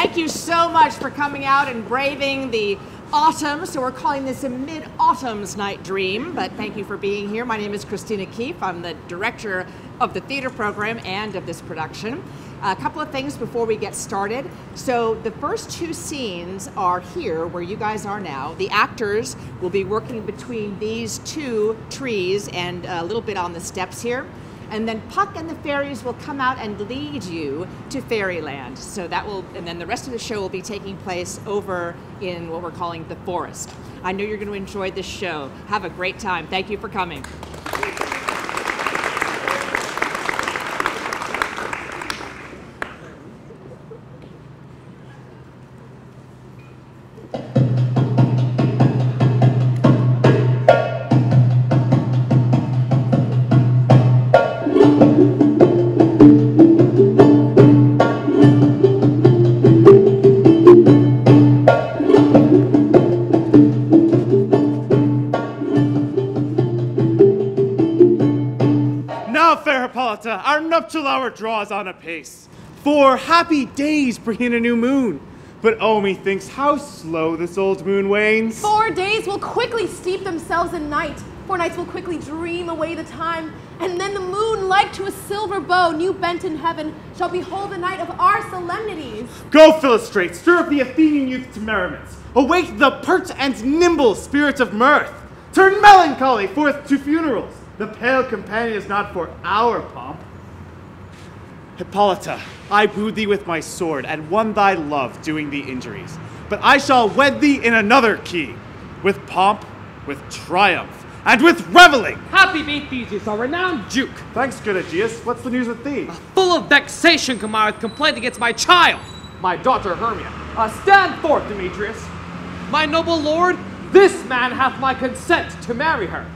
Thank you so much for coming out and braving the autumn. So we're calling this a mid-autumn's night dream, but thank you for being here. My name is Christina Keefe. I'm the director of the theater program and of this production. A couple of things before we get started. So the first two scenes are here where you guys are now. The actors will be working between these two trees and a little bit on the steps here and then Puck and the fairies will come out and lead you to Fairyland. So that will, and then the rest of the show will be taking place over in what we're calling the forest. I know you're going to enjoy this show. Have a great time. Thank you for coming. Nuptial hour draws on apace. Four happy days bring in a new moon. But oh, methinks how slow this old moon wanes. Four days will quickly steep themselves in night. Four nights will quickly dream away the time. And then the moon, like to a silver bow, new bent in heaven, shall behold the night of our solemnities. Go, Philostrate, stir up the Athenian youth to merriments. Awake the pert and nimble spirit of mirth. Turn melancholy forth to funerals. The pale companion is not for our pomp, Hippolyta, I wooed thee with my sword and won thy love doing thee injuries. But I shall wed thee in another key, with pomp, with triumph, and with reveling. Happy be Theseus, our renowned duke. Thanks, good Aegeus. What's the news with thee? Uh, full of vexation come I with complaint against my child, my daughter Hermia. Uh, stand forth, Demetrius. My noble lord, this man hath my consent to marry her.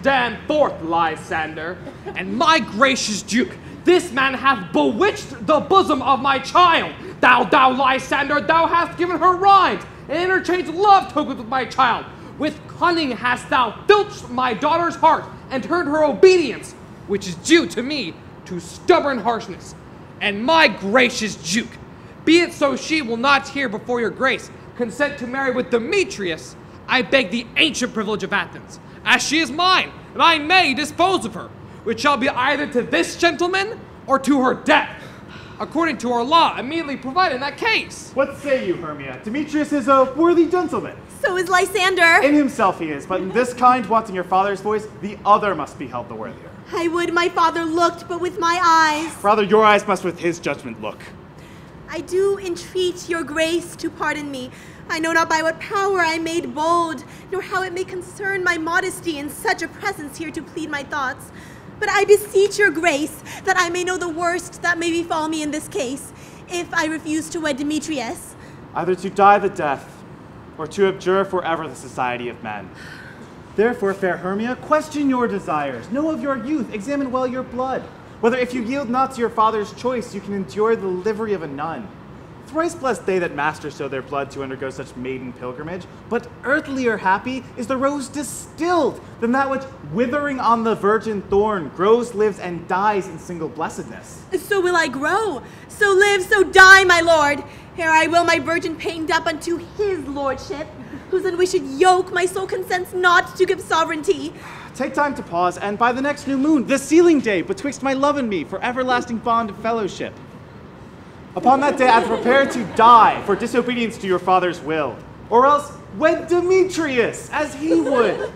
Stand forth, Lysander, and my gracious duke, this man hath bewitched the bosom of my child. Thou, thou Lysander, thou hast given her rhymes and interchanged love tokens with my child. With cunning hast thou filched my daughter's heart and turned her obedience, which is due to me, to stubborn harshness. And my gracious Duke, be it so she will not hear before your grace consent to marry with Demetrius, I beg the ancient privilege of Athens, as she is mine, and I may dispose of her which shall be either to this gentleman or to her death, according to our law immediately provided in that case. What say you, Hermia? Demetrius is a worthy gentleman. So is Lysander. In himself he is, but in this kind, wanting your father's voice, the other must be held the worthier. I would my father looked, but with my eyes. Rather, your eyes must with his judgment look. I do entreat your grace to pardon me. I know not by what power I made bold, nor how it may concern my modesty in such a presence here to plead my thoughts. But I beseech your grace that I may know the worst that may befall me in this case, if I refuse to wed Demetrius. Either to die the death, or to abjure forever the society of men. Therefore, fair Hermia, question your desires. Know of your youth, examine well your blood. Whether if you yield not to your father's choice, you can endure the livery of a nun. Thrice blessed they that master so their blood to undergo such maiden pilgrimage. But earthlier happy is the rose distilled than that which, withering on the virgin thorn, grows, lives, and dies in single blessedness. So will I grow, so live, so die, my lord. Here I will my virgin pained up unto his lordship, whose unwished yoke my soul consents not to give sovereignty. Take time to pause, and by the next new moon, the sealing day betwixt my love and me, for everlasting bond of fellowship. Upon that day, I prepare to die for disobedience to your father's will, or else wed Demetrius as he would,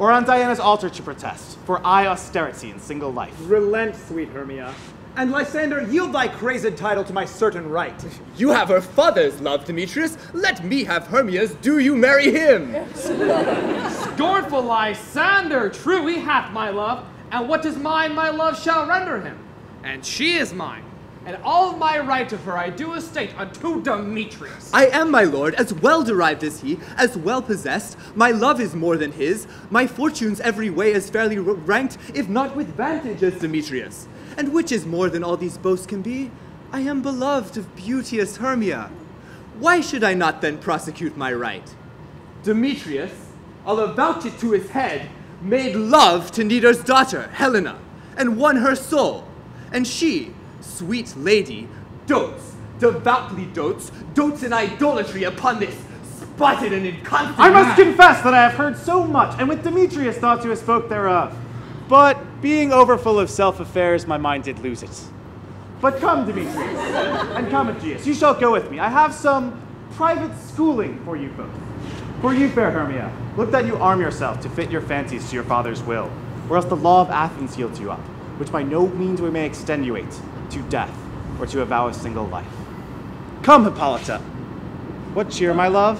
or on Diana's altar to protest for I austerity in single life. Relent, sweet Hermia. And Lysander, yield thy crazed title to my certain right. You have her father's love, Demetrius. Let me have Hermia's. Do you marry him? Scornful Lysander, true he hath my love, and what is mine, my love shall render him. And she is mine, and all my right of her I do estate unto Demetrius. I am, my lord, as well derived as he, as well possessed. My love is more than his, my fortunes every way as fairly ranked, if not with vantage as Demetrius. And which is more than all these boasts can be? I am beloved of beauteous Hermia. Why should I not then prosecute my right? Demetrius, I'll avouch it to his head, made love to Nedar's daughter, Helena, and won her soul. And she, sweet lady, dotes, devoutly dotes, dotes in idolatry upon this spotted and inconstant I must confess that I have heard so much, and with Demetrius thought to have spoke thereof. But being overfull of self-affairs, my mind did lose it. But come, Demetrius, and come, Aegeus, you shall go with me. I have some private schooling for you both. For you, fair Hermia, look that you arm yourself to fit your fancies to your father's will, or else the law of Athens yields you up, which by no means we may extenuate to death or to avow a single life. Come, Hippolyta. What cheer, my love?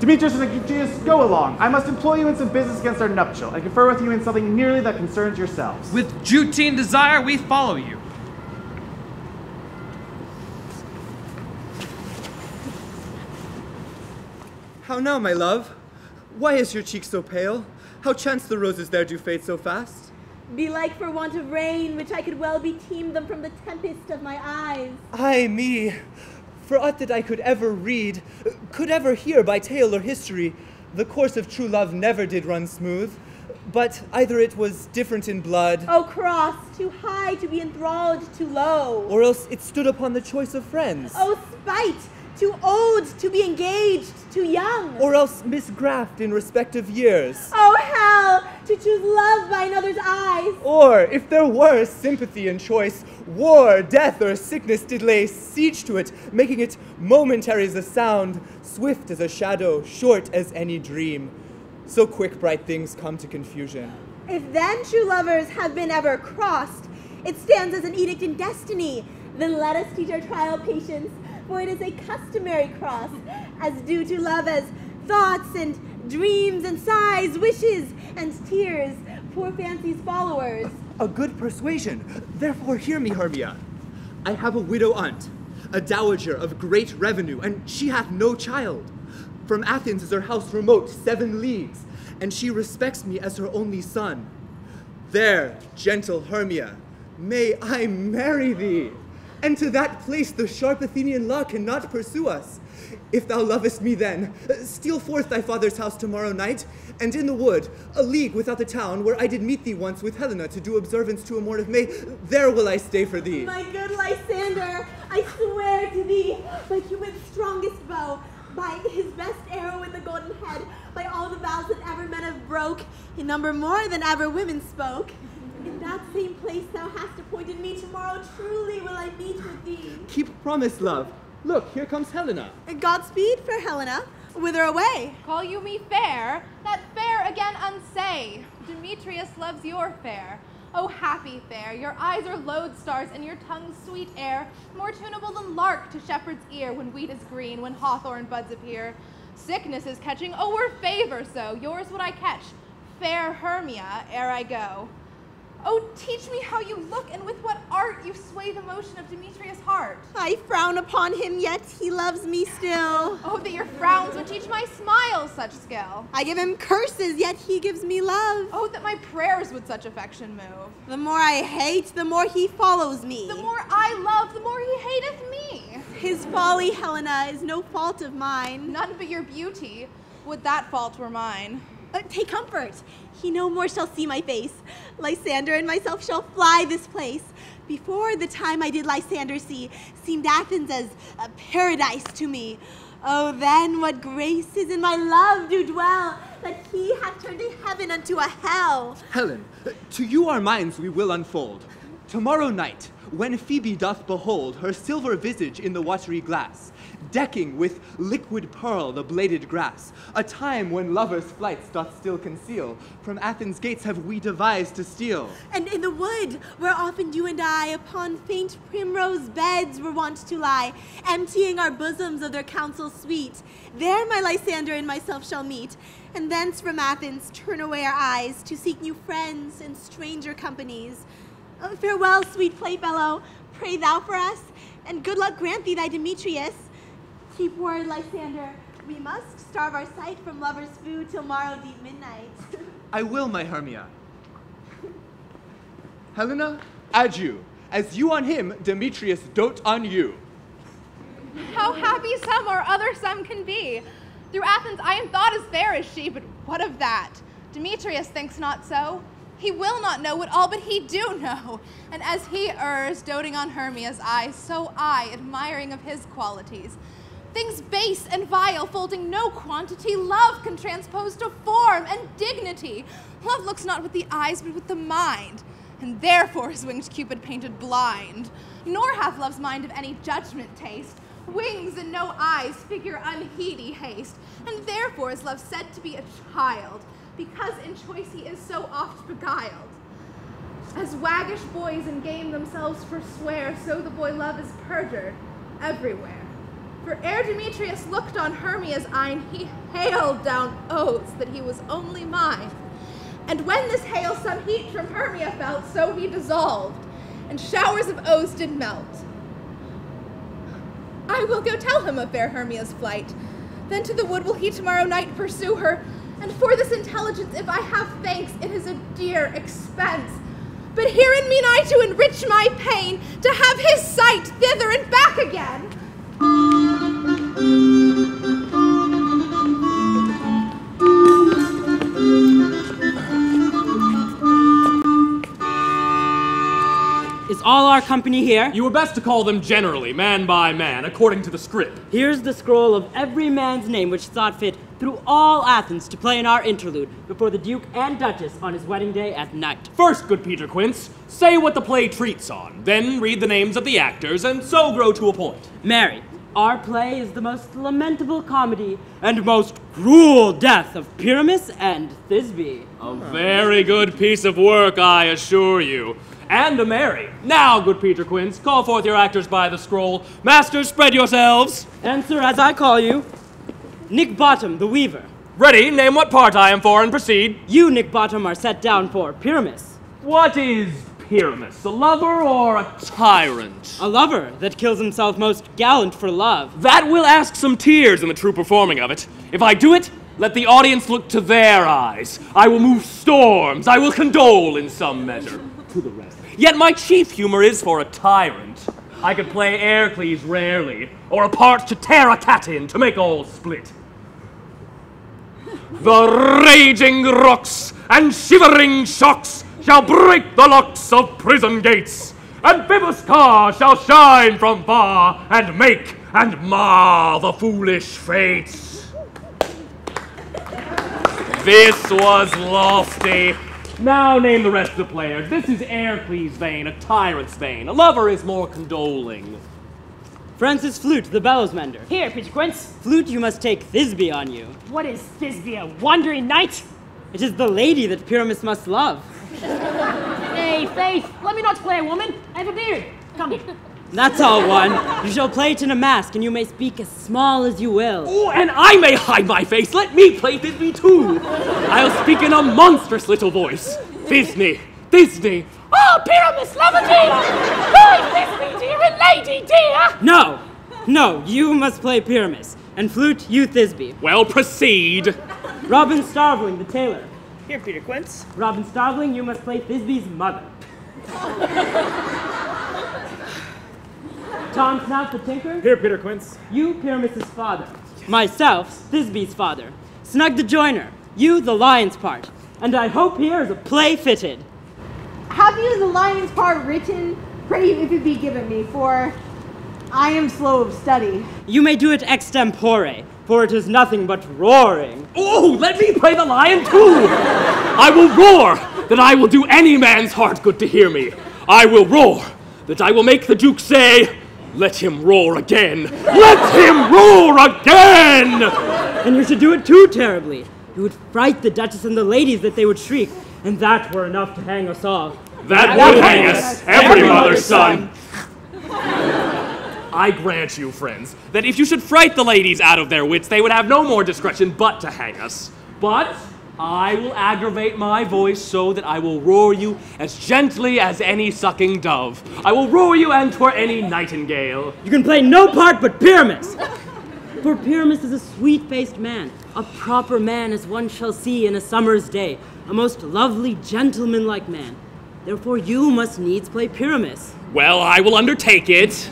Demetrius and Aegeus, go along. I must employ you in some business against our nuptial, and confer with you in something nearly that concerns yourselves. With Jutine desire, we follow you. How now, my love? Why is your cheek so pale? How chance the roses there do fade so fast? Belike for want of rain, which I could well beteem them from the tempest of my eyes. Ay me! For aught that I could ever read, could ever hear by tale or history, the course of true love never did run smooth. But either it was different in blood, O cross, too high to be enthralled, too low. or else it stood upon the choice of friends, O spite, too old to be engaged, too young. or else misgraft in respective years. Oh hell, to choose love by another's eyes. Or, if there were sympathy in choice, war, death, or sickness did lay siege to it, making it momentary as a sound, swift as a shadow, short as any dream. So quick bright things come to confusion. If then true lovers have been ever crossed, it stands as an edict in destiny. Then let us teach our trial patience, for it is a customary cross, as due to love as thoughts and dreams and sighs, wishes and tears, poor fancy's followers. A good persuasion. Therefore, hear me, Hermia. I have a widow aunt, a dowager of great revenue, and she hath no child. From Athens is her house remote, seven leagues, and she respects me as her only son. There, gentle Hermia, may I marry thee. And to that place the sharp Athenian law cannot pursue us. If thou lovest me then, steal forth thy father's house tomorrow night, and in the wood, a league without the town, where I did meet thee once with Helena to do observance to a morn of May, there will I stay for thee. My good Lysander, I swear to thee, by Cupid's strongest bow, by his best arrow with the golden head, by all the vows that ever men have broke, in number more than ever women spoke. In that same place thou hast appointed me tomorrow, truly will I meet with thee. Keep promise, love. Look, here comes Helena. Godspeed, fair Helena. Whither away? Call you me fair? That fair again unsay. Demetrius loves your fair. Oh, happy fair, your eyes are lodestars and your tongue's sweet air, more tunable than lark to shepherd's ear when wheat is green, when hawthorn buds appear. Sickness is catching, oh, we're favor so, yours would I catch, fair Hermia, ere I go. Oh, teach me how you look and with what art you sway the motion of Demetrius' heart. I frown upon him, yet he loves me still. Oh, that your frowns would teach my smiles such skill. I give him curses, yet he gives me love. Oh, that my prayers would such affection move. The more I hate, the more he follows me. The more I love, the more he hateth me. His folly, Helena, is no fault of mine. None but your beauty. Would that fault were mine. Uh, take comfort. He no more shall see my face. Lysander and myself shall fly this place. Before the time I did Lysander see, seemed Athens as a paradise to me. Oh, then what graces in my love do dwell, that he hath turned a heaven unto a hell. Helen, to you our minds we will unfold. Tomorrow night, when Phoebe doth behold her silver visage in the watery glass, decking with liquid pearl the bladed grass, a time when lovers' flights doth still conceal, from Athens' gates have we devised to steal. And in the wood, where often you and I upon faint primrose beds were wont to lie, emptying our bosoms of their counsel sweet, there my Lysander and myself shall meet, and thence from Athens turn away our eyes to seek new friends and stranger companies. Uh, farewell, sweet playfellow, pray thou for us, and good luck grant thee thy Demetrius. Keep word, Lysander, we must starve our sight from lovers' food till morrow deep midnight. I will, my Hermia. Helena, adieu. As you on him, Demetrius dote on you. How happy some or other some can be. Through Athens I am thought as fair as she, but what of that? Demetrius thinks not so. He will not know what all but he do know. And as he errs, doting on Hermia's eyes, so I, admiring of his qualities. Things base and vile, folding no quantity, love can transpose to form and dignity. Love looks not with the eyes, but with the mind. And therefore is winged Cupid painted blind. Nor hath love's mind of any judgment taste. Wings and no eyes, figure unheedy haste. And therefore is love said to be a child, because in choice he is so oft beguiled. As waggish boys in game themselves forswear, so the boy love is perjured everywhere. For ere Demetrius looked on Hermia's eyne, he hailed down oaths that he was only mine. And when this hail some heat from Hermia felt, so he dissolved, and showers of oaths did melt. I will go tell him of fair Hermia's flight. Then to the wood will he tomorrow night pursue her. And for this intelligence, if I have thanks, it is a dear expense. But herein mean I to enrich my pain, to have his sight thither and back again. Is all our company here? You were best to call them generally, man by man, according to the script. Here's the scroll of every man's name which thought fit through all Athens to play in our interlude before the Duke and Duchess on his wedding day at night. First, good Peter Quince, say what the play treats on, then read the names of the actors, and so grow to a point. Marry, our play is the most lamentable comedy and most cruel death of Pyramus and Thisbe. A very good piece of work, I assure you. And a merry. Now, good Peter Quince, call forth your actors by the scroll. Masters, spread yourselves. Answer as I call you. Nick Bottom, the weaver. Ready, name what part I am for and proceed. You, Nick Bottom, are set down for Pyramus, What is Pyramus, a lover or a tyrant? a lover that kills himself most gallant for love. That will ask some tears in the true performing of it. If I do it, let the audience look to their eyes. I will move storms. I will condole in some measure to the rest. Yet my chief humor is for a tyrant. I could play Ercles rarely, or a part to tear a cat in to make all split. The raging rocks and shivering shocks shall break the locks of prison gates, and Phoebus Car shall shine from far and make and mar the foolish fates. This was lofty. Now name the rest of the players. This is Ercles' vein, a tyrant's vein. A lover is more condoling. Francis Flute, the bellows mender. Here, Peter Quince. Flute, you must take Thisbe on you. What is Thisbe, a wandering knight? It is the lady that Pyramus must love. Nay, Faith, let me not play a woman. I have a beard. Come. That's all one. You shall play it in a mask, and you may speak as small as you will. Oh, and I may hide my face. Let me play Thisbe too. I'll speak in a monstrous little voice. Thisbe, Thisbe. Oh, ah, Pyramus, lover dear! Hi, Thisbe, dear, and lady dear! No, no, you must play Pyramus, and Flute, you Thisbe. Well, proceed. Robin Starveling, the tailor. Here, Peter Quince. Robin Starveling, you must play Thisbe's mother. Tom Snout, the tinker. Here, Peter Quince. You, Pyramus's father. Myself, Thisbe's father. Snug the joiner. You, the lion's part. And I hope here is a play fitted. Have you the lion's part written? Pray if it be given me, for I am slow of study. You may do it extempore, for it is nothing but roaring. Oh, let me play the lion too. I will roar that I will do any man's heart good to hear me. I will roar that I will make the Duke say, let him roar again. Let him roar again. And you should do it too terribly. You would fright the Duchess and the ladies that they would shriek, and that were enough to hang us all. That would hang us, every mother's son. I grant you, friends, that if you should fright the ladies out of their wits, they would have no more discretion but to hang us. But I will aggravate my voice so that I will roar you as gently as any sucking dove. I will roar you and twere any nightingale. You can play no part but Pyramus. For Pyramus is a sweet-faced man, a proper man as one shall see in a summer's day, a most lovely gentleman-like man. Therefore you must needs play Pyramus. Well, I will undertake it.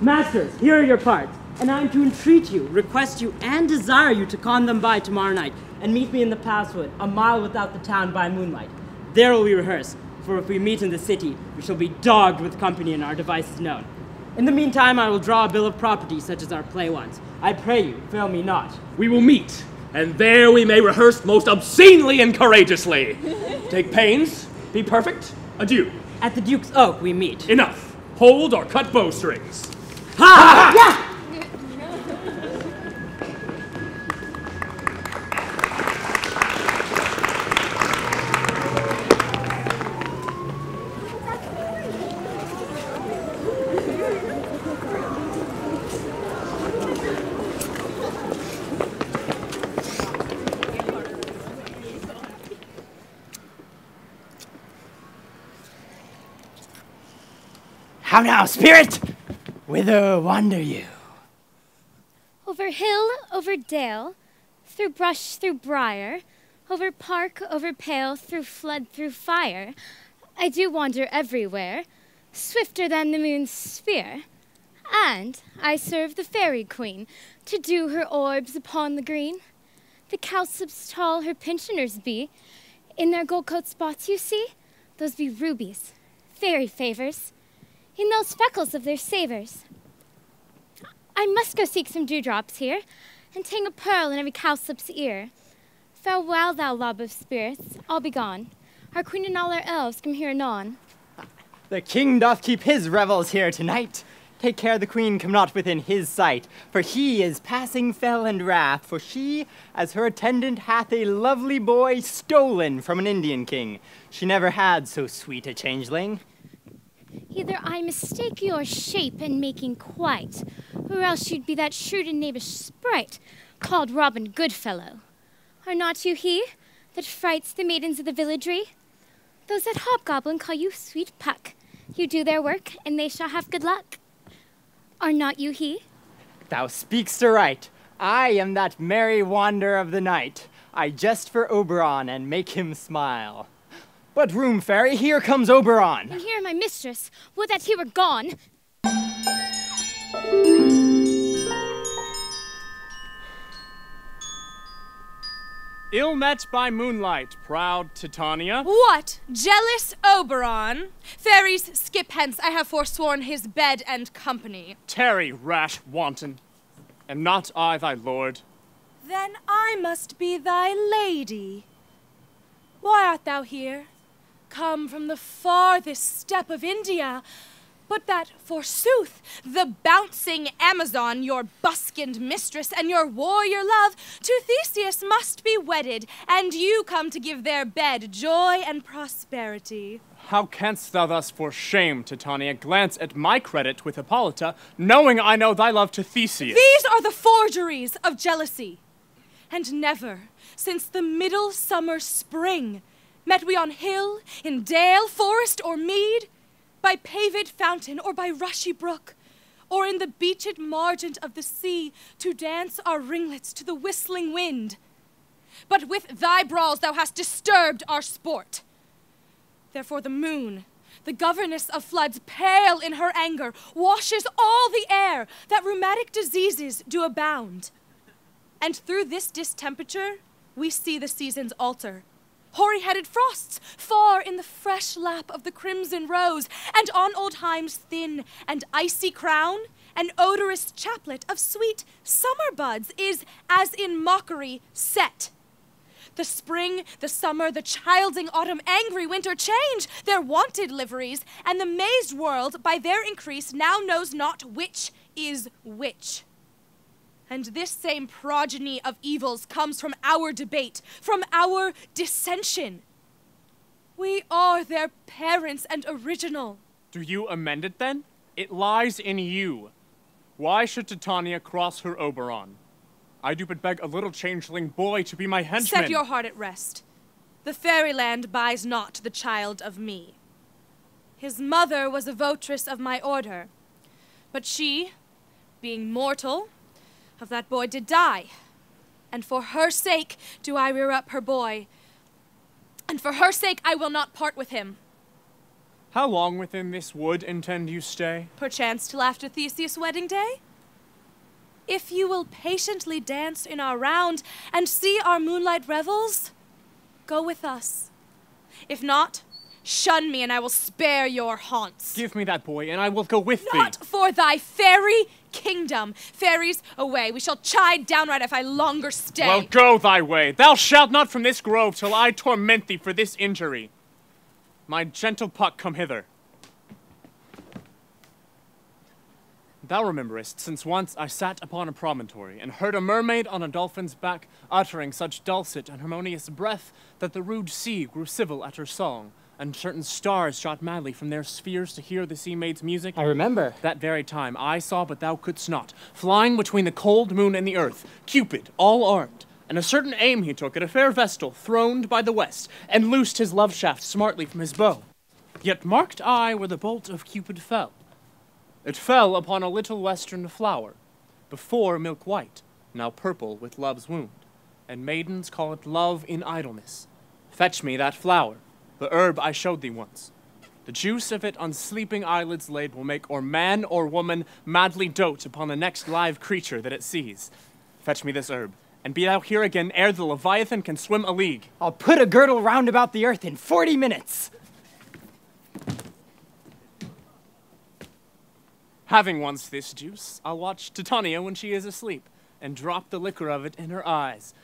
Masters, here are your parts, and I am to entreat you, request you, and desire you to con them by tomorrow night, and meet me in the passwood, a mile without the town by moonlight. There will we rehearse, for if we meet in the city, we shall be dogged with company and our devices known. In the meantime, I will draw a bill of property such as our play wants. I pray you, fail me not. We will meet, and there we may rehearse most obscenely and courageously. Take pains, be perfect, adieu. At the Duke's Oak we meet. Enough. Hold or cut bowstrings. Ha! Yeah! How now, spirit? Whither wander you? Over hill, over dale, through brush, through briar, over park, over pale, through flood, through fire. I do wander everywhere, swifter than the moon's sphere. And I serve the fairy queen to do her orbs upon the green. The cowslips tall her pensioners be. In their gold coat spots, you see, those be rubies, fairy favors in those speckles of their savors. I must go seek some dewdrops here, and hang a pearl in every cowslip's ear. Farewell, thou lob of spirits, I'll be gone. Our queen and all our elves come here anon. The king doth keep his revels here tonight. Take care the queen come not within his sight, for he is passing fell and wrath, for she, as her attendant, hath a lovely boy stolen from an Indian king. She never had so sweet a changeling. Either I mistake your shape in making quite, or else you'd be that shrewd and knavish sprite called Robin Goodfellow. Are not you he that frights the maidens of the villagery? Those that hobgoblin call you sweet Puck. You do their work, and they shall have good luck. Are not you he? Thou speak'st aright. I am that merry wanderer of the night. I jest for Oberon and make him smile. But room fairy, here comes Oberon. And here my mistress. Would that he were gone. Ill met by moonlight, proud Titania. What? Jealous Oberon? Fairies, skip hence. I have forsworn his bed and company. Tarry, rash wanton. Am not I thy lord? Then I must be thy lady. Why art thou here? Come from the farthest steppe of India, but that, forsooth, the bouncing Amazon, your buskined mistress and your warrior love, to Theseus must be wedded, and you come to give their bed joy and prosperity. How canst thou thus for shame, Titania, glance at my credit with Hippolyta, knowing I know thy love to Theseus? These are the forgeries of jealousy. And never, since the middle summer spring, met we on hill, in dale, forest, or mead, by paved fountain or by rushy brook, or in the beached margent of the sea to dance our ringlets to the whistling wind. But with thy brawls thou hast disturbed our sport. Therefore the moon, the governess of floods, pale in her anger, washes all the air that rheumatic diseases do abound. And through this distemperature, we see the seasons alter hoary headed frosts, far in the fresh lap of the crimson rose, and on old Hiems' thin and icy crown, an odorous chaplet of sweet summer buds is, as in mockery, set. The spring, the summer, the childing autumn, angry winter change their wonted liveries, and the mazed world, by their increase, now knows not which is which. And this same progeny of evils comes from our debate, from our dissension. We are their parents and original. Do you amend it then? It lies in you. Why should Titania cross her Oberon? I do but beg a little changeling boy to be my henchman. Set your heart at rest. The fairyland buys not the child of me. His mother was a votress of my order, but she, being mortal, of that boy did die. And for her sake do I rear up her boy. And for her sake I will not part with him. How long within this wood intend you stay? Perchance till after Theseus' wedding day? If you will patiently dance in our round and see our moonlight revels, go with us. If not, shun me and I will spare your haunts. Give me that boy, and I will go with thee. Not for thy fairy kingdom. Fairies, away. We shall chide downright if I longer stay. Well, go thy way. Thou shalt not from this grove till I torment thee for this injury. My gentle Puck, come hither. Thou rememberest, since once I sat upon a promontory, and heard a mermaid on a dolphin's back uttering such dulcet and harmonious breath that the rude sea grew civil at her song, and certain stars shot madly from their spheres to hear the sea maid's music. I remember. That very time I saw, but thou couldst not, flying between the cold moon and the earth, Cupid, all armed. And a certain aim he took at a fair vestal throned by the west, and loosed his love shaft smartly from his bow. Yet marked I where the bolt of Cupid fell. It fell upon a little western flower, before milk white, now purple with love's wound, and maidens call it love in idleness. Fetch me that flower, the herb I showed thee once. The juice of it on sleeping eyelids laid will make or man or woman madly dote upon the next live creature that it sees. Fetch me this herb, and be thou here again ere the Leviathan can swim a league. I'll put a girdle round about the earth in 40 minutes. Having once this juice, I'll watch Titania when she is asleep, and drop the liquor of it in her eyes.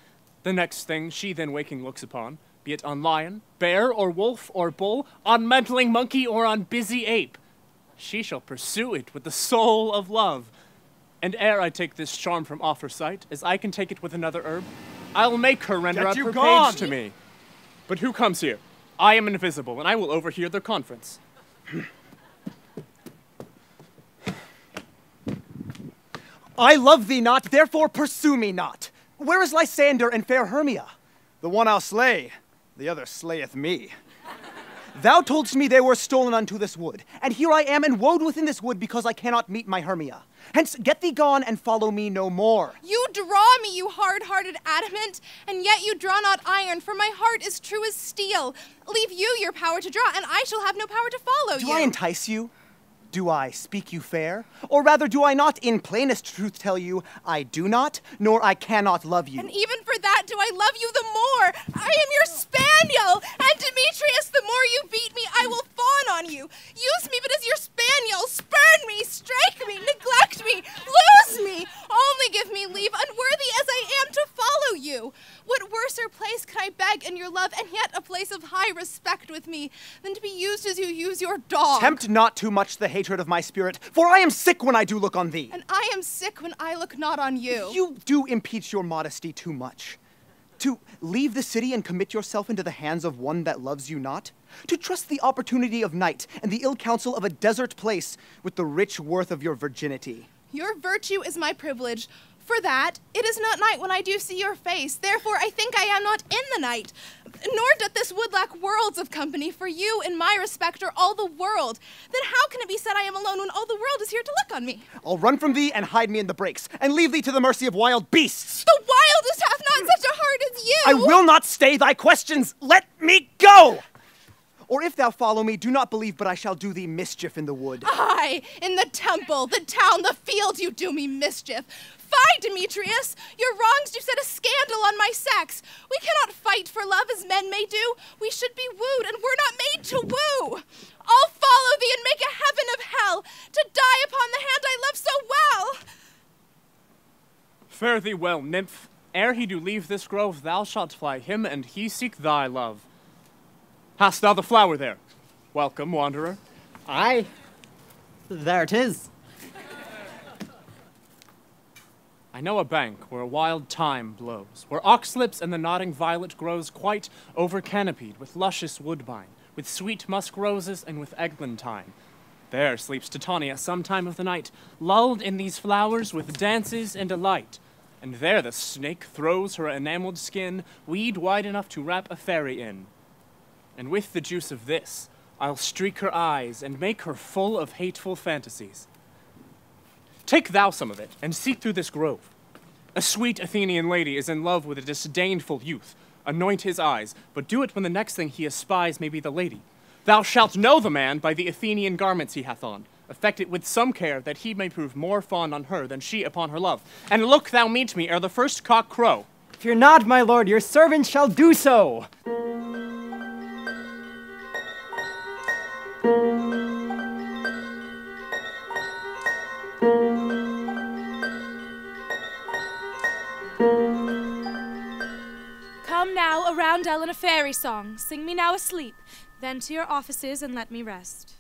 The next thing she then waking looks upon, be it on lion, bear, or wolf, or bull, on meddling monkey, or on busy ape, she shall pursue it with the soul of love. And ere I take this charm from off her sight, as I can take it with another herb, I'll make her render Get up her gone! page to me. But who comes here? I am invisible, and I will overhear their conference. I love thee not, therefore pursue me not. Where is Lysander and fair Hermia? The one I'll slay, the other slayeth me. Thou toldst me they were stolen unto this wood, and here I am enwoed within this wood because I cannot meet my Hermia. Hence, get thee gone and follow me no more. You draw me, you hard hearted adamant, and yet you draw not iron, for my heart is true as steel. Leave you your power to draw, and I shall have no power to follow Do you. I entice you? Do I speak you fair? Or rather, do I not in plainest truth tell you, I do not, nor I cannot love you? And even for that, do I love you the more? I am your spaniel, and Demetrius, the more you beat me, I will fawn on you. Use me but as your spaniel, spurn me, strike me, neglect me, lose me. Only give me leave, unworthy as I am, to follow you. What worser place could I beg in your love, and yet a place of high respect with me, than to be used as you use your dog? Tempt not too much the hatred of my spirit, for I am sick when I do look on thee. And I am sick when I look not on you. You do impeach your modesty too much. To leave the city and commit yourself into the hands of one that loves you not? To trust the opportunity of night and the ill counsel of a desert place with the rich worth of your virginity. Your virtue is my privilege. For that, it is not night when I do see your face. Therefore, I think I am not in the night. Nor doth this wood lack worlds of company, for you, in my respect, are all the world. Then how can it be said I am alone when all the world is here to look on me? I'll run from thee and hide me in the brakes, and leave thee to the mercy of wild beasts. The wildest hath not such a heart as you! I will not stay thy questions. Let me go! Or if thou follow me, do not believe, but I shall do thee mischief in the wood. Aye, in the temple, the town, the field, you do me mischief. Fie, Demetrius! Your wrongs do set a scandal on my sex. We cannot fight for love as men may do. We should be wooed, and we're not made to woo. I'll follow thee and make a heaven of hell to die upon the hand I love so well. Fare thee well, nymph. Ere he do leave this grove, thou shalt fly him, and he seek thy love. Hast thou the flower there? Welcome, wanderer. Aye. There it is. I know a bank where a wild thyme blows, where oxlips and the nodding violet grows quite over canopied with luscious woodbine, with sweet musk roses and with eglantine. There sleeps Titania some time of the night, lulled in these flowers with dances and delight. And there the snake throws her enameled skin, weed wide enough to wrap a fairy in. And with the juice of this, I'll streak her eyes and make her full of hateful fantasies. Take thou some of it, and seek through this grove. A sweet Athenian lady is in love with a disdainful youth. Anoint his eyes, but do it when the next thing he espies may be the lady. Thou shalt know the man by the Athenian garments he hath on. Affect it with some care, that he may prove more fond on her than she upon her love. And look thou meet me ere the first cock crow. Fear not, my lord, your servant shall do so. A fairy song. Sing me now asleep, then to your offices and let me rest.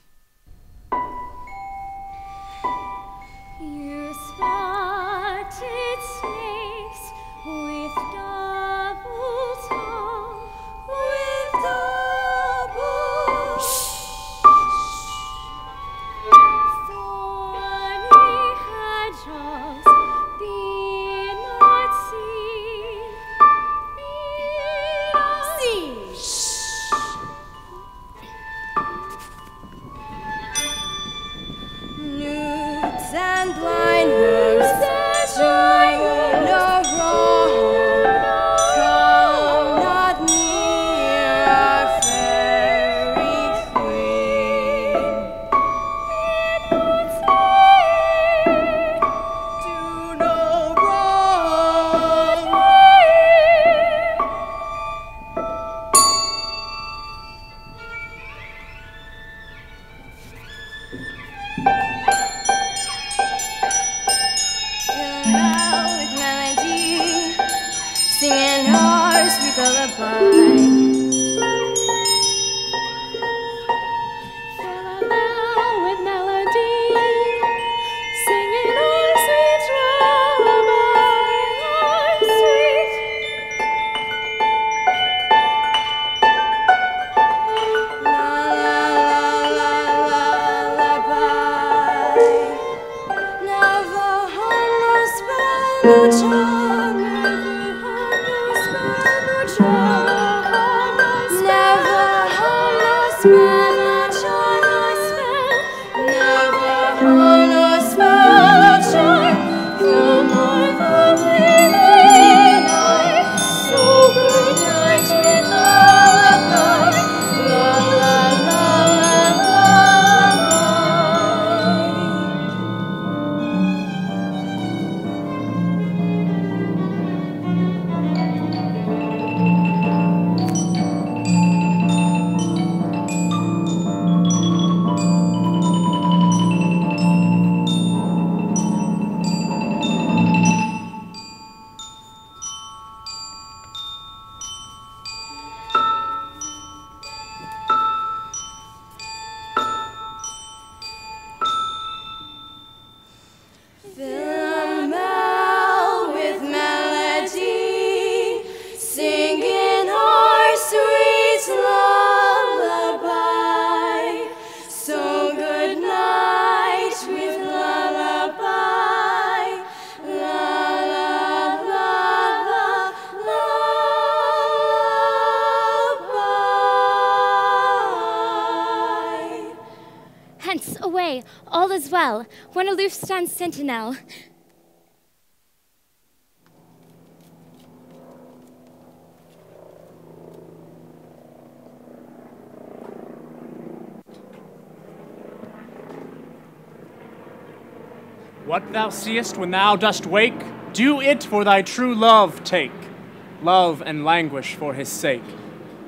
You aloof stands sentinel. What thou seest when thou dost wake, do it for thy true love take. Love and languish for his sake.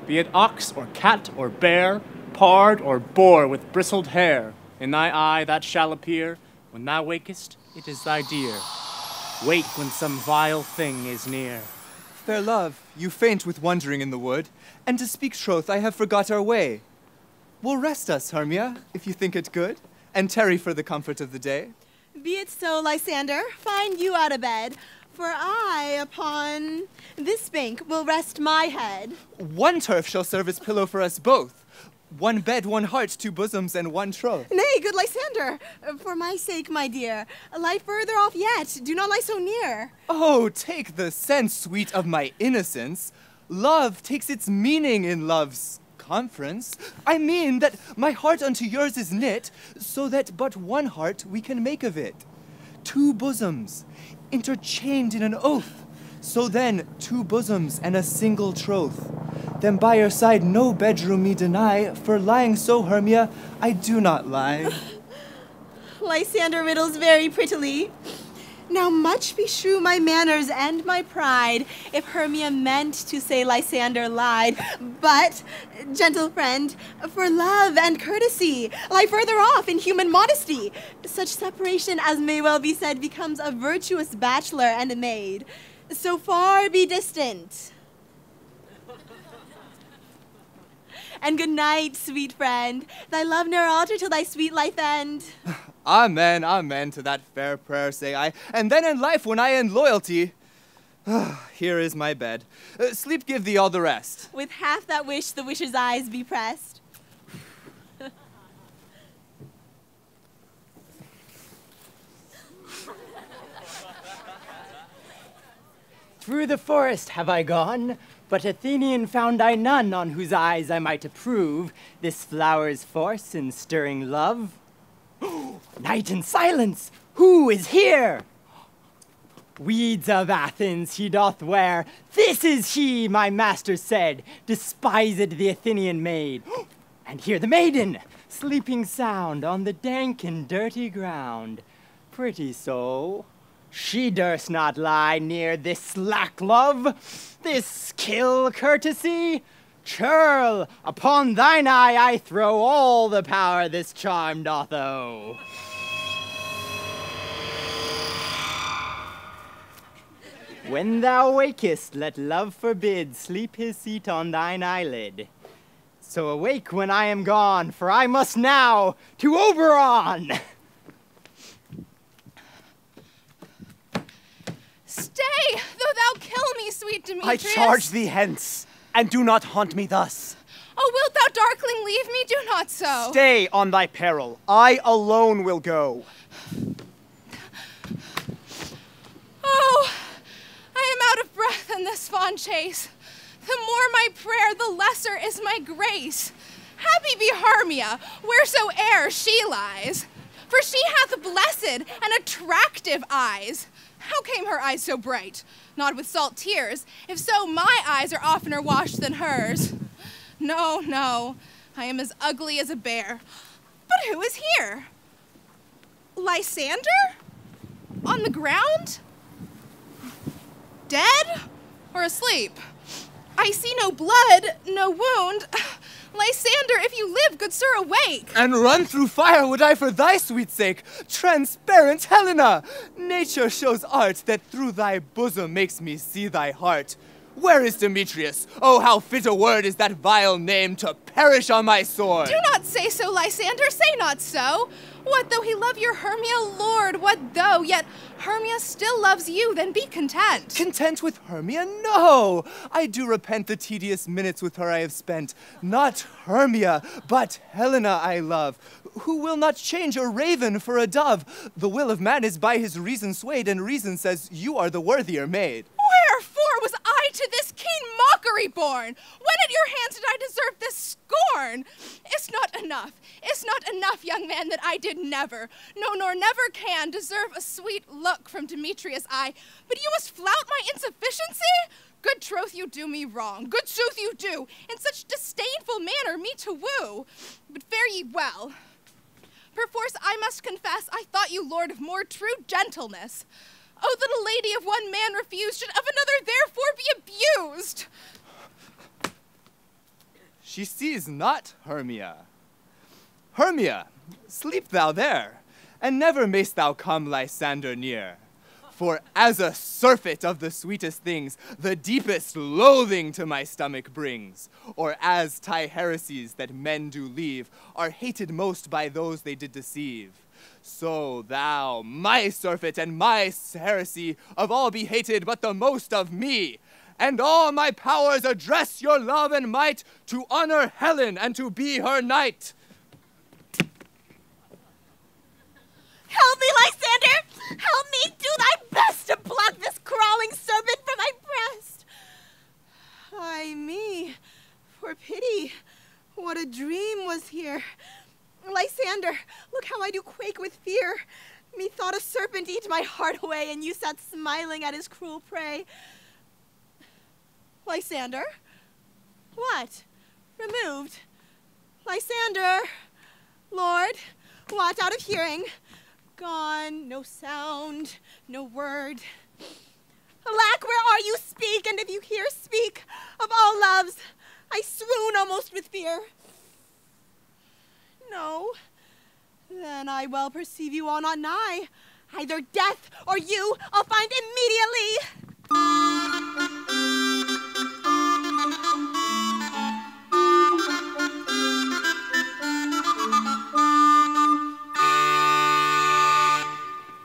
Be it ox or cat or bear, pard or boar with bristled hair, in thy eye that shall appear. When thou wakest, it is thy dear. Wake when some vile thing is near. Fair love, you faint with wandering in the wood, and to speak troth, I have forgot our way. Will rest us, Hermia, if you think it good, and tarry for the comfort of the day. Be it so, Lysander. Find you out of bed, for I upon this bank will rest my head. One turf shall serve as pillow for us both. One bed, one heart, two bosoms, and one troth. Nay, good Lysander, uh, for my sake, my dear, lie further off yet. Do not lie so near. Oh, take the sense, sweet, of my innocence. Love takes its meaning in love's conference. I mean that my heart unto yours is knit, so that but one heart we can make of it. Two bosoms, interchained in an oath. So then, two bosoms and a single troth. Then by your side no bedroom me deny, for lying so, Hermia, I do not lie. Lysander riddles very prettily. Now much beshrew my manners and my pride if Hermia meant to say Lysander lied. But, gentle friend, for love and courtesy, lie further off in human modesty. Such separation as may well be said becomes a virtuous bachelor and a maid. So far be distant. And good night, sweet friend. Thy love ne'er alter till thy sweet life end. Amen, amen to that fair prayer, say I. And then in life, when I end loyalty, here is my bed. Uh, sleep give thee all the rest. With half that wish, the wisher's eyes be pressed. Through the forest have I gone, but Athenian found I none on whose eyes I might approve this flower's force in stirring love. Night and silence! Who is here? Weeds of Athens he doth wear. This is he, my master said, despised the Athenian maid. And hear the maiden, sleeping sound on the dank and dirty ground. Pretty so. She durst not lie near this slack love, this kill courtesy. Churl, upon thine eye I throw all the power this charm doth owe. When thou wakest, let love forbid sleep his seat on thine eyelid. So awake when I am gone, for I must now to Oberon. Stay, though thou kill me, sweet Demetrius. I charge thee hence, and do not haunt me thus. Oh, wilt thou, darkling, leave me? Do not so. Stay on thy peril. I alone will go. Oh, I am out of breath in this fond chase. The more my prayer, the lesser is my grace. Happy be Hermia, wheresoe'er she lies. For she hath blessed and attractive eyes. How came her eyes so bright? Not with salt tears. If so, my eyes are oftener washed than hers. No, no, I am as ugly as a bear. But who is here? Lysander? On the ground? Dead or asleep? I see no blood, no wound. Lysander, if you live, good sir, awake. And run through fire would I for thy sweet sake, transparent Helena! Nature shows art that through thy bosom makes me see thy heart. Where is Demetrius? Oh, how fit a word is that vile name to perish on my sword! Do not say so, Lysander, say not so. What though he love your Hermia, Lord? What though? Yet Hermia still loves you, then be content. Content with Hermia? No! I do repent the tedious minutes with her I have spent. Not Hermia, but Helena I love, who will not change a raven for a dove. The will of man is by his reason swayed, and reason says you are the worthier maid. Wherefore was I to this keen mockery born? When at your hands did I deserve this scorn? It's not enough, it's not enough, young man, that I did never, no, nor never can, deserve a sweet look from Demetrius' eye. But you must flout my insufficiency? Good troth, you do me wrong. Good sooth, you do. In such disdainful manner, me to woo. But fare ye well. Perforce, I must confess, I thought you lord of more true gentleness. Oh, that a lady of one man refused should of another therefore be abused. She sees not Hermia. Hermia, sleep thou there, and never mayst thou come Lysander near. For as a surfeit of the sweetest things, the deepest loathing to my stomach brings. Or as tie heresies that men do leave, are hated most by those they did deceive. So thou, my surfeit and my heresy, of all be hated but the most of me. And all my powers address your love and might to honor Helen and to be her knight. Help me, Lysander! Help me! Do thy best to pluck this crawling serpent from my breast! Ay me, for pity, what a dream was here. Lysander, look how I do quake with fear. Methought a serpent eat my heart away, and you sat smiling at his cruel prey. Lysander? What? Removed? Lysander? Lord? What? Out of hearing? Gone, no sound, no word. Alack, where are you? Speak, and if you hear, speak. Of all loves, I swoon almost with fear. No. Then I well perceive you all not nigh. Either death or you I'll find immediately.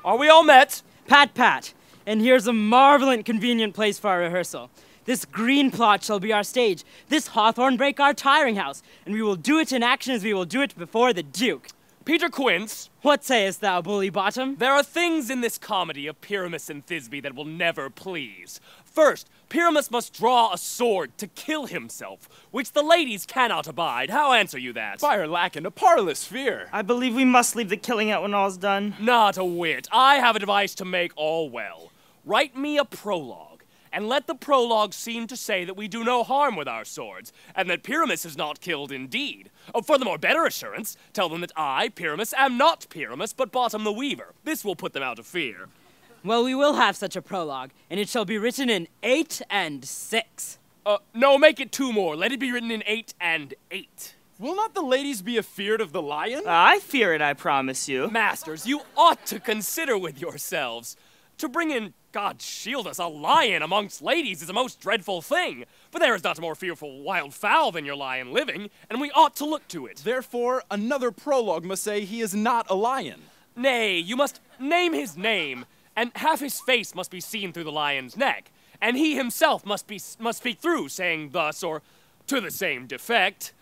Are we all met? Pat pat. And here's a marvelous convenient place for our rehearsal. This green plot shall be our stage, this hawthorn brake our tiring house, and we will do it in action as we will do it before the Duke. Peter Quince. What sayest thou, Bully Bottom? There are things in this comedy of Pyramus and Thisbe that will never please. First, Pyramus must draw a sword to kill himself, which the ladies cannot abide. How answer you that? Fire lacking a parlous fear. I believe we must leave the killing out when all's done. Not a whit. I have a device to make all well. Write me a prologue, and let the prologue seem to say that we do no harm with our swords, and that Pyramus is not killed indeed. Oh, for the more better assurance, tell them that I, Pyramus, am not Pyramus, but Bottom the Weaver. This will put them out of fear. Well, we will have such a prologue, and it shall be written in eight and six. Uh, no, make it two more. Let it be written in eight and eight. Will not the ladies be afeard of the lion? I fear it, I promise you. Masters, you ought to consider with yourselves. To bring in, God shield us, a lion amongst ladies is a most dreadful thing. For there is not a more fearful wild fowl than your lion living, and we ought to look to it. Therefore, another prologue must say he is not a lion. Nay, you must name his name, and half his face must be seen through the lion's neck, and he himself must be must speak through, saying thus, or to the same defect,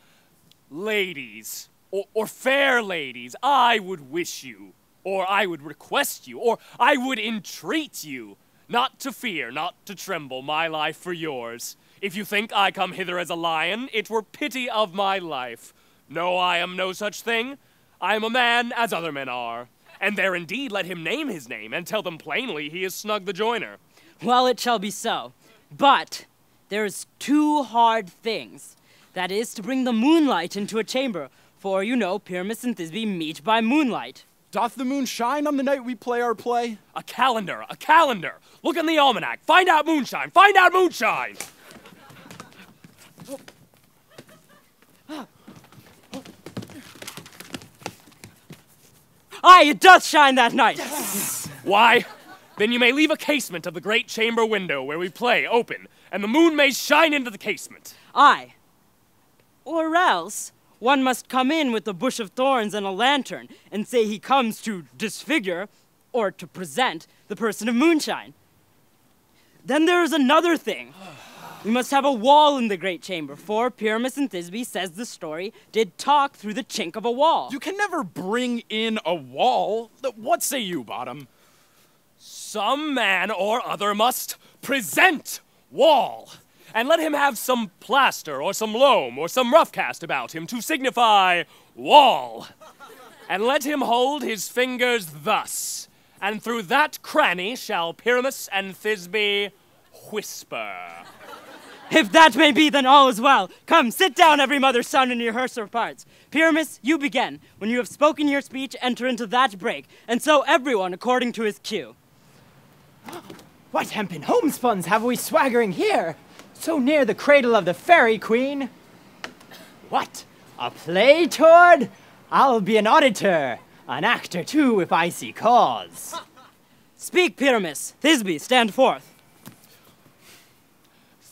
ladies, or, or fair ladies, I would wish you, or I would request you, or I would entreat you, not to fear, not to tremble, my life for yours. If you think I come hither as a lion, it were pity of my life. No, I am no such thing. I am a man as other men are. And there indeed let him name his name, and tell them plainly he is Snug the Joiner. Well, it shall be so. But there's two hard things. That is to bring the moonlight into a chamber, for you know Pyramus and Thisbe meet by moonlight. Doth the moon shine on the night we play our play? A calendar, a calendar. Look in the almanac. Find out moonshine. Find out moonshine. Aye, it doth shine that night. Why? Then you may leave a casement of the great chamber window where we play open, and the moon may shine into the casement. Aye. Or else one must come in with a bush of thorns and a lantern and say he comes to disfigure or to present the person of moonshine. Then there is another thing. We must have a wall in the great chamber, for Pyramus and Thisbe, says the story, did talk through the chink of a wall. You can never bring in a wall. What say you, Bottom? Some man or other must present wall, and let him have some plaster or some loam or some rough cast about him to signify wall. And let him hold his fingers thus, and through that cranny shall Pyramus and Thisbe whisper. If that may be, then all is well. Come, sit down, every mother's son, and rehearse your parts. Pyramus, you begin. When you have spoken your speech, enter into that break, and so everyone according to his cue. What hempen homespuns have we swaggering here? So near the cradle of the fairy queen. What? A play toward? I'll be an auditor, an actor too, if I see cause. Speak, Pyramus. Thisbe, stand forth.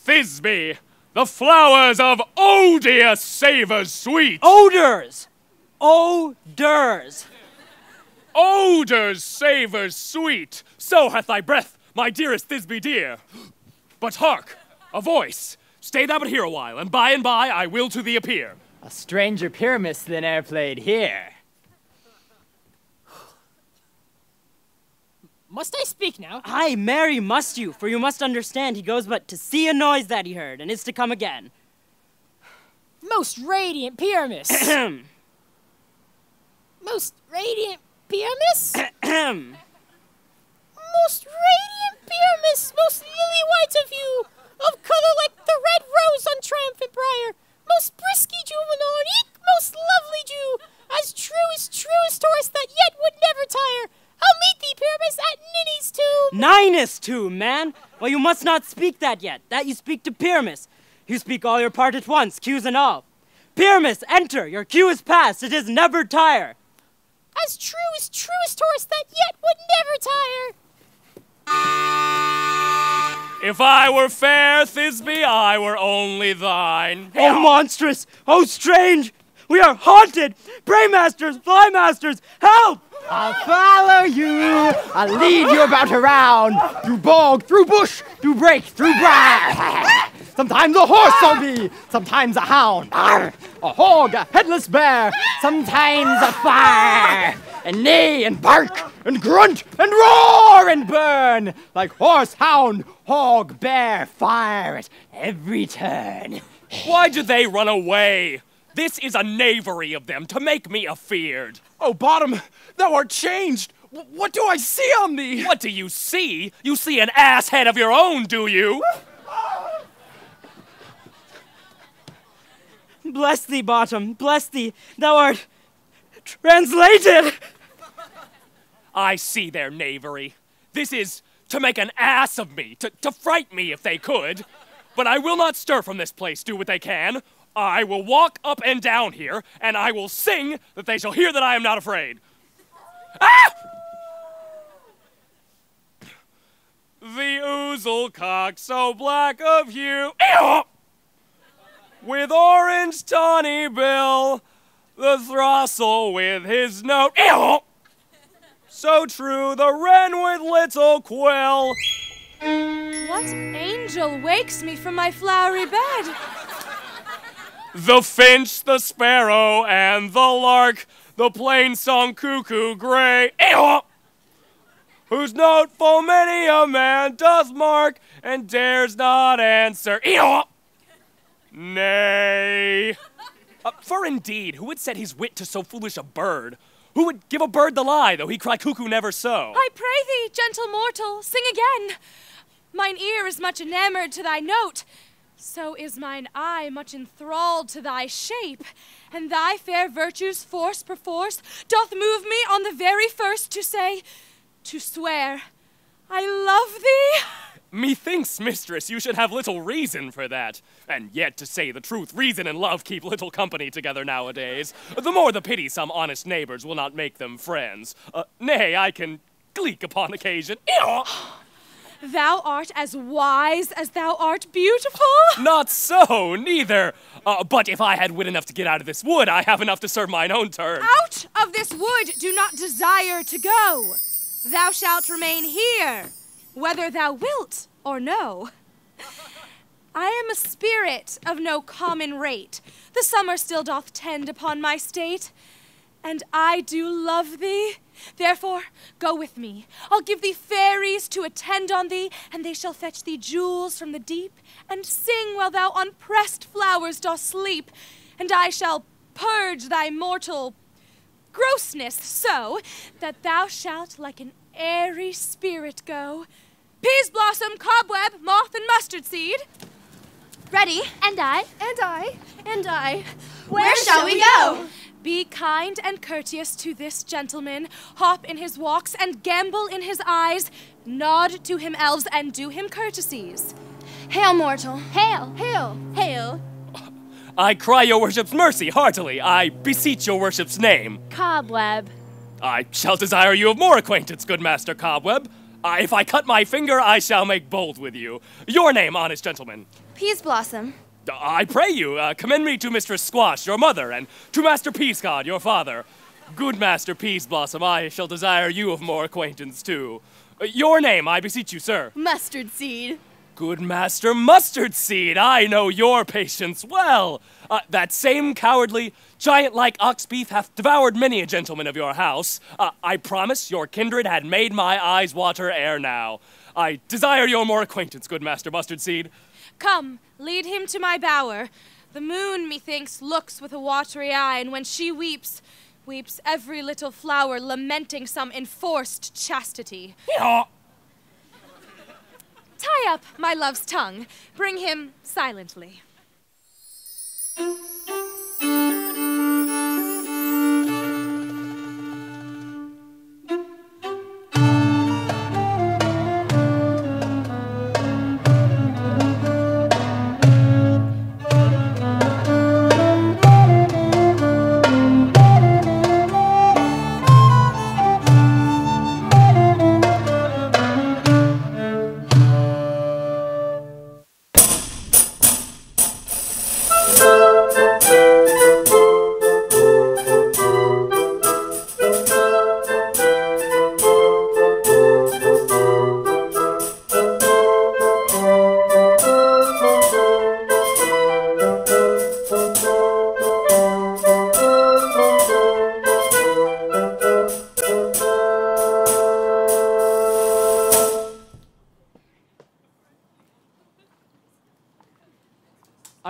Thisbe, the flowers of odious savors sweet. Odors! Odors! Odors, savors sweet. So hath thy breath, my dearest Thisbe dear. But hark, a voice. Stay thou but here a while, and by and by I will to thee appear. A stranger Pyramus than e'er played here. Must I speak now? Aye, marry must you, for you must understand he goes but to see a noise that he heard, and is to come again. Most radiant Pyramus. Most radiant Pyramus? most radiant Pyramus, most lily white of hue, of color like the red rose on triumphant briar, most brisky juvenile, eke most lovely Jew, as true as truest horse that yet would never tire. I'll meet thee, Pyramus, at Ninny's tomb. Ninus tomb, man! Well, you must not speak that yet. That you speak to Pyramus. You speak all your part at once, cues and all. Pyramus, enter! Your cue is past. It is never tire. As true as truest horse that yet would never tire. If I were fair, Thisbe, I were only thine. Oh, monstrous! Oh, strange! We are haunted! Braymasters, flymasters, help! I'll follow you. I'll lead you about around. Through bog, through bush, through brake, through briar. Sometimes a horse I'll be, sometimes a hound. A hog, a headless bear, sometimes a fire. And neigh and bark and grunt and roar and burn like horse, hound, hog, bear, fire at every turn. Why do they run away? This is a knavery of them to make me afeard. Oh, Bottom, thou art changed. W- what do I see on thee? What do you see? You see an ass head of your own, do you? Bless thee, Bottom, bless thee. Thou art translated. I see their knavery. This is to make an ass of me, to, to fright me if they could. But I will not stir from this place, do what they can. I will walk up and down here, and I will sing that they shall hear that I am not afraid. Ah! The ouzel cock so black of hue. With orange tawny bill, the throstle with his note. So true, the wren with little quill. What angel wakes me from my flowery bed? The finch, the sparrow, and the lark, the plain song cuckoo gray. Whose note full many a man does mark and dares not answer. Nay. Uh, for indeed, who would set his wit to so foolish a bird? Who would give a bird the lie, though he cry cuckoo never so? I pray thee, gentle mortal, sing again. Mine ear is much enamored to thy note, so is mine eye much enthralled to thy shape, and thy fair virtues force perforce doth move me on the very first to say, to swear, I love thee. Methinks, mistress, you should have little reason for that. And yet, to say the truth, reason and love keep little company together nowadays. The more the pity some honest neighbors will not make them friends. Uh, nay, I can gleek upon occasion. Thou art as wise as thou art beautiful. Not so, neither. Uh, but if I had wit enough to get out of this wood, I have enough to serve mine own turn. Out of this wood do not desire to go. Thou shalt remain here, whether thou wilt or no. I am a spirit of no common rate. The summer still doth tend upon my state, and I do love thee. Therefore, go with me. I'll give thee fairies to attend on thee, and they shall fetch thee jewels from the deep, and sing while thou on pressed flowers dost sleep, and I shall purge thy mortal grossness so that thou shalt like an airy spirit go. Peaseblossom, cobweb, moth, and mustard seed. Ready? And I. And I. And I. Where, shall we go? Be kind and courteous to this gentleman. Hop in his walks and gambol in his eyes. Nod to him, elves, and do him courtesies. Hail, mortal. Hail. Hail. Hail. I cry your worship's mercy heartily. I beseech your worship's name. Cobweb. I shall desire you of more acquaintance, good Master Cobweb. Uh, if I cut my finger, I shall make bold with you. Your name, honest gentleman. Peaseblossom. I pray you, uh, commend me to Mistress Squash, your mother, and to Master Peascod, your father. Good Master Peaseblossom, I shall desire you of more acquaintance too. Uh, your name, I beseech you, sir. Mustard seed. Good Master Mustard Seed, I know your patience well. Uh, that same cowardly, giant like ox beef hath devoured many a gentleman of your house. Uh, I promise your kindred had made my eyes water ere now. I desire your more acquaintance, good Master Mustard Seed. Come, lead him to my bower. The moon, methinks, looks with a watery eye, and when she weeps, weeps every little flower, lamenting some enforced chastity. Tie up my love's tongue. Bring him silently.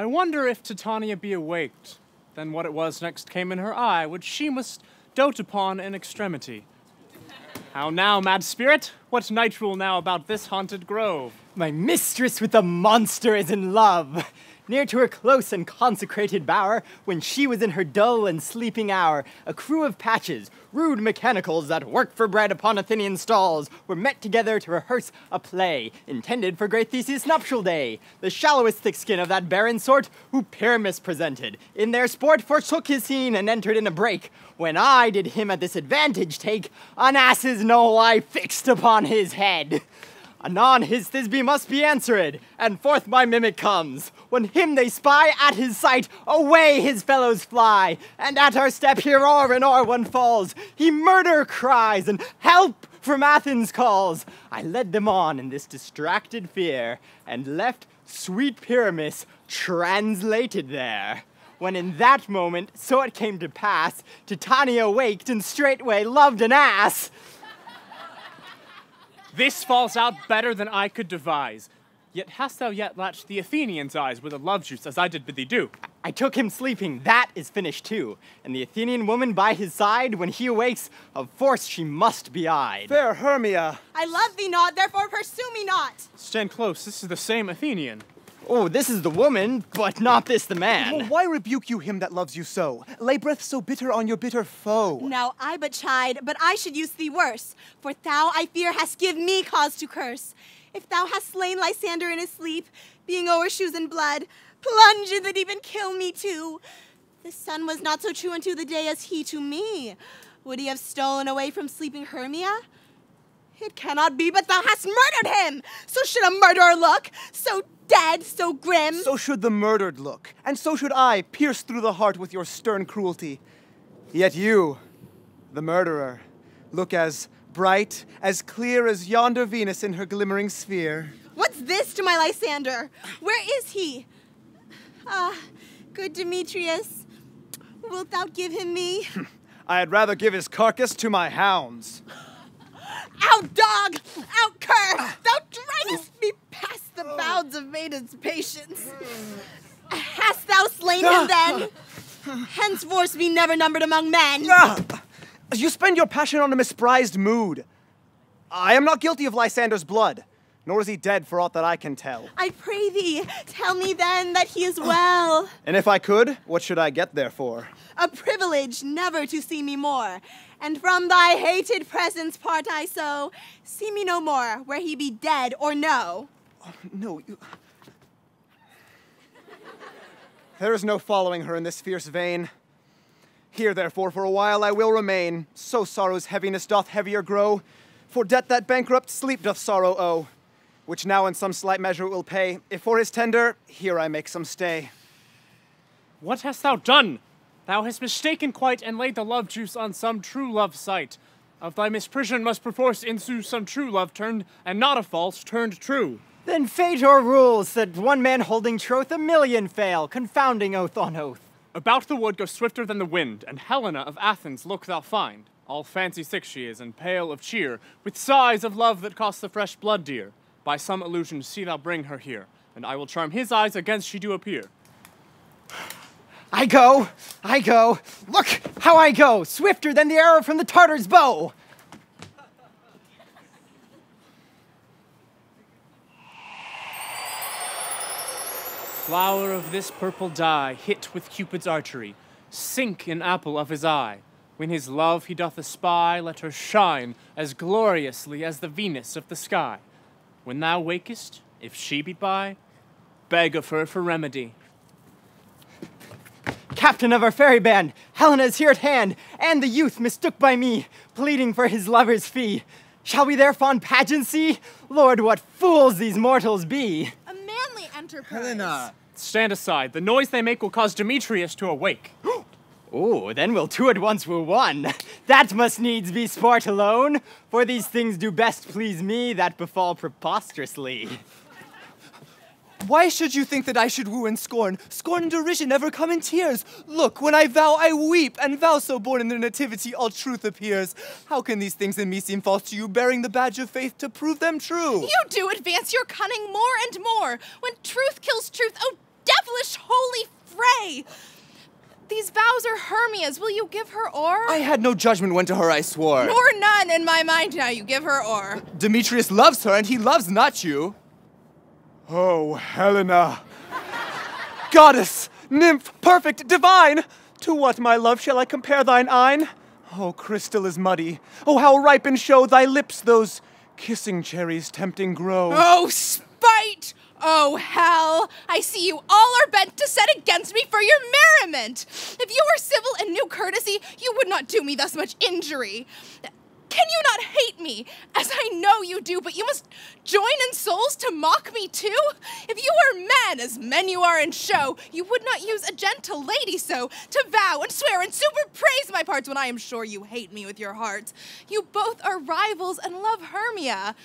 Wonder if Titania be awaked. Then what it was next came in her eye, which she must dote upon in extremity. How now, mad spirit? What night rule now about this haunted grove? My mistress with the monster is in love. Near to her close and consecrated bower, when she was in her dull and sleeping hour, a crew of patches, rude mechanicals that work for bread upon Athenian stalls, were met together to rehearse a play intended for great Theseus' nuptial day. The shallowest thick skin of that barren sort, who Pyramus presented, in their sport forsook his scene and entered in a break. When I did him at this advantage take, an ass's knoll I fixed upon his head. Anon his Thisbe must be answered, and forth my mimic comes. When him they spy, at his sight, away his fellows fly, and at our step here o'er and o'er one falls. He murder cries, and help from Athens calls. I led them on in this distracted fear, and left sweet Pyramus translated there. When in that moment, so it came to pass, Titania waked and straightway loved an ass. This falls out better than I could devise. Yet hast thou yet latched the Athenian's eyes with a love juice, as I did bid thee do? I took him sleeping, that is finished too. And the Athenian woman by his side, when he awakes, of force she must be eyed. Fair Hermia. I love thee not, therefore pursue me not. Stand close, this is the same Athenian. Oh, this is the woman, but not this the man. Well, why rebuke you him that loves you so? Lay breath so bitter on your bitter foe. Now I but chide, but I should use thee worse. For thou, I fear, hast give me cause to curse. If thou hast slain Lysander in his sleep, being o'er shoes in blood, plunge in that even kill me too. The sun was not so true unto the day as he to me. Would he have stolen away from sleeping Hermia? It cannot be, but thou hast murdered him! So should a murderer look, so dead, so grim. So should the murdered look, and so should I, pierced through the heart with your stern cruelty. Yet you, the murderer, look as bright, as clear as yonder Venus in her glimmering sphere. What's this to my Lysander? Where is he? Ah, good Demetrius, wilt thou give him me? I had rather give his carcass to my hounds. Out, dog! Out, cur! Thou drivest me past the bounds of maiden's patience. Hast thou slain him then? Henceforth be never numbered among men. Ah! You spend your passion on a misprized mood. I am not guilty of Lysander's blood, nor is he dead for aught that I can tell. I pray thee, tell me then that he is well. And if I could, what should I get therefore? A privilege never to see me more. And from thy hated presence part I so. See me no more, where he be dead or no. Oh, no, you... There is no following her in this fierce vein. Here, therefore, for a while I will remain. So sorrow's heaviness doth heavier grow. For debt that bankrupt sleep doth sorrow owe, which now in some slight measure it will pay. If for his tender, here I make some stay. What hast thou done? Thou hast mistaken quite and laid the love juice on some true love sight. Of thy misprision must perforce ensue some true love turned, and not a false turned true. Then fate or rules that one man holding troth a million fail, confounding oath on oath. About the wood go swifter than the wind, and Helena of Athens look thou find. All fancy sick she is, and pale of cheer, with sighs of love that cost the fresh blood dear. By some illusion see thou bring her here, and I will charm his eyes against she do appear. I go, I go. Look how I go, swifter than the arrow from the Tartar's bow. Flower of this purple dye, hit with Cupid's archery, sink in apple of his eye. When his love he doth espy, let her shine as gloriously as the Venus of the sky. When thou wakest, if she be by, beg of her for remedy. Captain of our ferry band, Helena is here at hand, and the youth mistook by me, pleading for his lover's fee. Shall we their fond pageant see? Lord, what fools these mortals be! A manly enterprise. Helena! Stand aside. The noise they make will cause Demetrius to awake. Oh, then we'll two at once woo one. That must needs be sport alone, for these things do best please me that befall preposterously. Why should you think that I should woo and scorn? Scorn and derision never come in tears. Look, when I vow, I weep, and vow so born in the nativity all truth appears. How can these things in me seem false to you, bearing the badge of faith to prove them true? You do advance your cunning more and more. When truth kills truth, oh, devilish holy fray. These vows are Hermia's. Will you give her o'er? I had no judgment when to her I swore. Nor none in my mind now. You give her o'er. Demetrius loves her, and he loves not you. Oh, Helena. Goddess, nymph, perfect, divine! To what, my love, shall I compare thine eyne? Oh, crystal is muddy. Oh, how ripe and show thy lips those kissing cherries tempting grow. Oh, spite! Oh, hell! I see you all are bent to set against me for your merriment! If you were civil and knew courtesy, you would not do me thus much injury. Can you not hate me, as I know you do, but you must join in souls to mock me too? If you were men, as men you are in show, you would not use a gentle lady so, to vow and swear and super praise my parts when I am sure you hate me with your hearts. You both are rivals and love Hermia.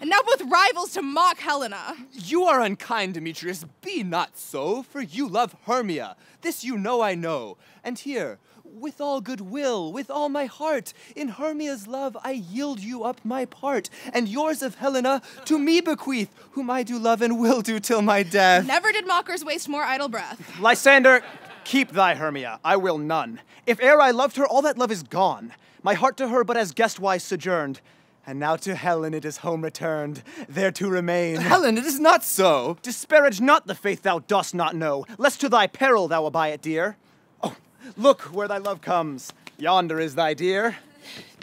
And now both rivals to mock Helena. You are unkind, Demetrius. Be not so, for you love Hermia. This you know I know. And here, with all good will, with all my heart, in Hermia's love I yield you up my part, and yours of Helena to me bequeath, whom I do love and will do till my death. Never did mockers waste more idle breath. Lysander, keep thy Hermia. I will none. If e'er I loved her, all that love is gone. My heart to her but as guestwise sojourned. And now to Helen it is home returned, there to remain. Helen, it is not so. Disparage not the faith thou dost not know, lest to thy peril thou abide it, dear. Oh, look where thy love comes. Yonder is thy dear.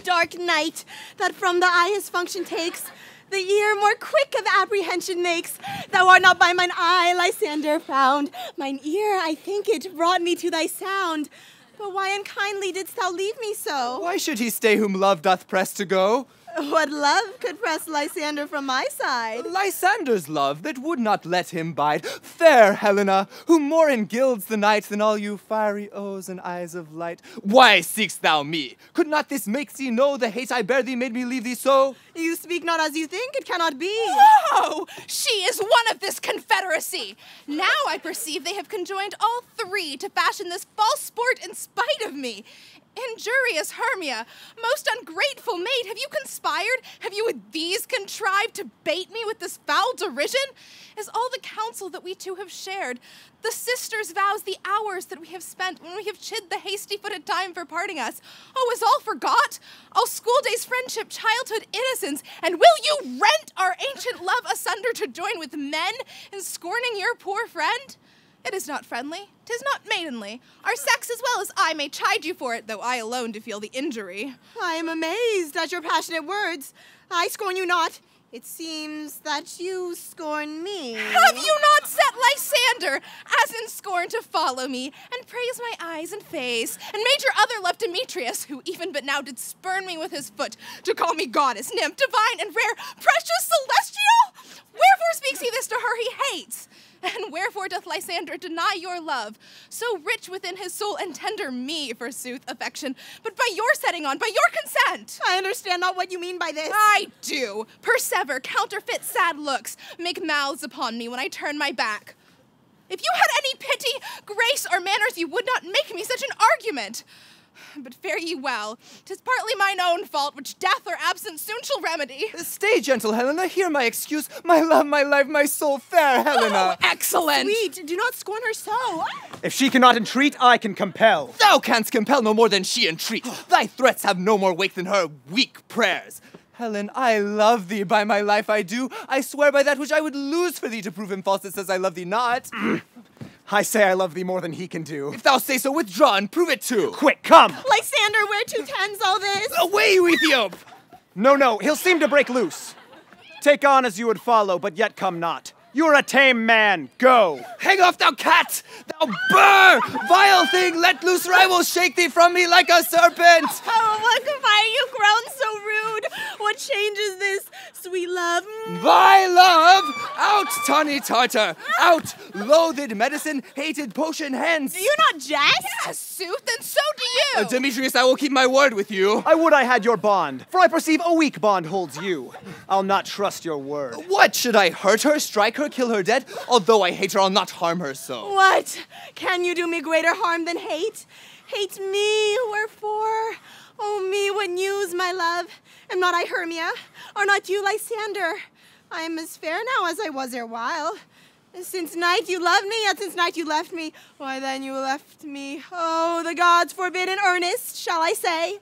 Dark night, that from the eye his function takes, the ear more quick of apprehension makes. Thou art not by mine eye, Lysander, found. Mine ear, I think it, brought me to thy sound. But why unkindly didst thou leave me so? Why should he stay whom love doth press to go? What love could press Lysander from my side? Lysander's love that would not let him bide. Fair Helena, who more engilds the night than all you fiery O's and eyes of light. Why seek'st thou me? Could not this make thee know the hate I bear thee made me leave thee so? You speak not as you think, it cannot be. Whoa! She is one of this confederacy. Now I perceive they have conjoined all three to fashion this false sport in spite of me. Injurious Hermia, most ungrateful maid, have you conspired? Have you with these contrived to bait me with this foul derision? Is all the counsel that we two have shared, the sisters' vows, the hours that we have spent when we have chid the hasty footed time for parting us, oh, is all forgot? All school days, friendship, childhood, innocence, and will you rent our ancient love asunder to join with men in scorning your poor friend? It is not friendly, tis not maidenly. Our sex as well as I may chide you for it, though I alone do feel the injury. I am amazed at your passionate words. I scorn you not. It seems that you scorn me. Have you not set Lysander, as in scorn, to follow me, and praise my eyes and face, and made your other love Demetrius, who even but now did spurn me with his foot, to call me goddess, nymph, divine, and rare, precious, celestial? Wherefore speaks he this to her he hates? And wherefore doth Lysander deny your love, so rich within his soul and tender me, forsooth, affection, but by your setting on, by your consent? I understand not what you mean by this. I do. Persever, counterfeit sad looks, make mouths upon me when I turn my back. If you had any pity, grace, or manners, you would not make me such an argument. But fare ye well. Tis partly mine own fault, which death or absence soon shall remedy. Stay, gentle Helena, hear my excuse. My love, my life, my soul, fair Helena. Oh, excellent! Sweet, do not scorn her so. If she cannot entreat, I can compel. Thou canst compel no more than she entreat. Thy threats have no more weight than her weak prayers. Helen, I love thee by my life I do. I swear by that which I would lose for thee to prove him false that says I love thee not. I say I love thee more than he can do. If thou say so, withdraw and prove it too. Quick, come! Lysander, where to tends all this? Away, you Ethiop! No, no, he'll seem to break loose. Take on as you would follow, but yet come not. You're a tame man. Go. Hang off, thou cat! Thou burr! Vile thing, let loose or I will shake thee from me like a serpent! Oh, what why are you grown so rude? What change is this, sweet love? Thy love! Out, tawny tartar! Out, loathed medicine, hated potion hence! Do you not jest? Yes, sooth, and so do you! Uh, Demetrius, I will keep my word with you. I would I had your bond, for I perceive a weak bond holds you. I'll not trust your word. What, should I hurt her, strike her, kill her dead? Although I hate her, I'll not harm her so. What? Can you do me greater harm than hate? Hate me, wherefore? Oh, me, what news, my love? Am not I Hermia? Are not you Lysander? I am as fair now as I was erewhile. Since night you loved me, yet since night you left me. Why then you left me. Oh, the gods forbid in earnest, shall I say?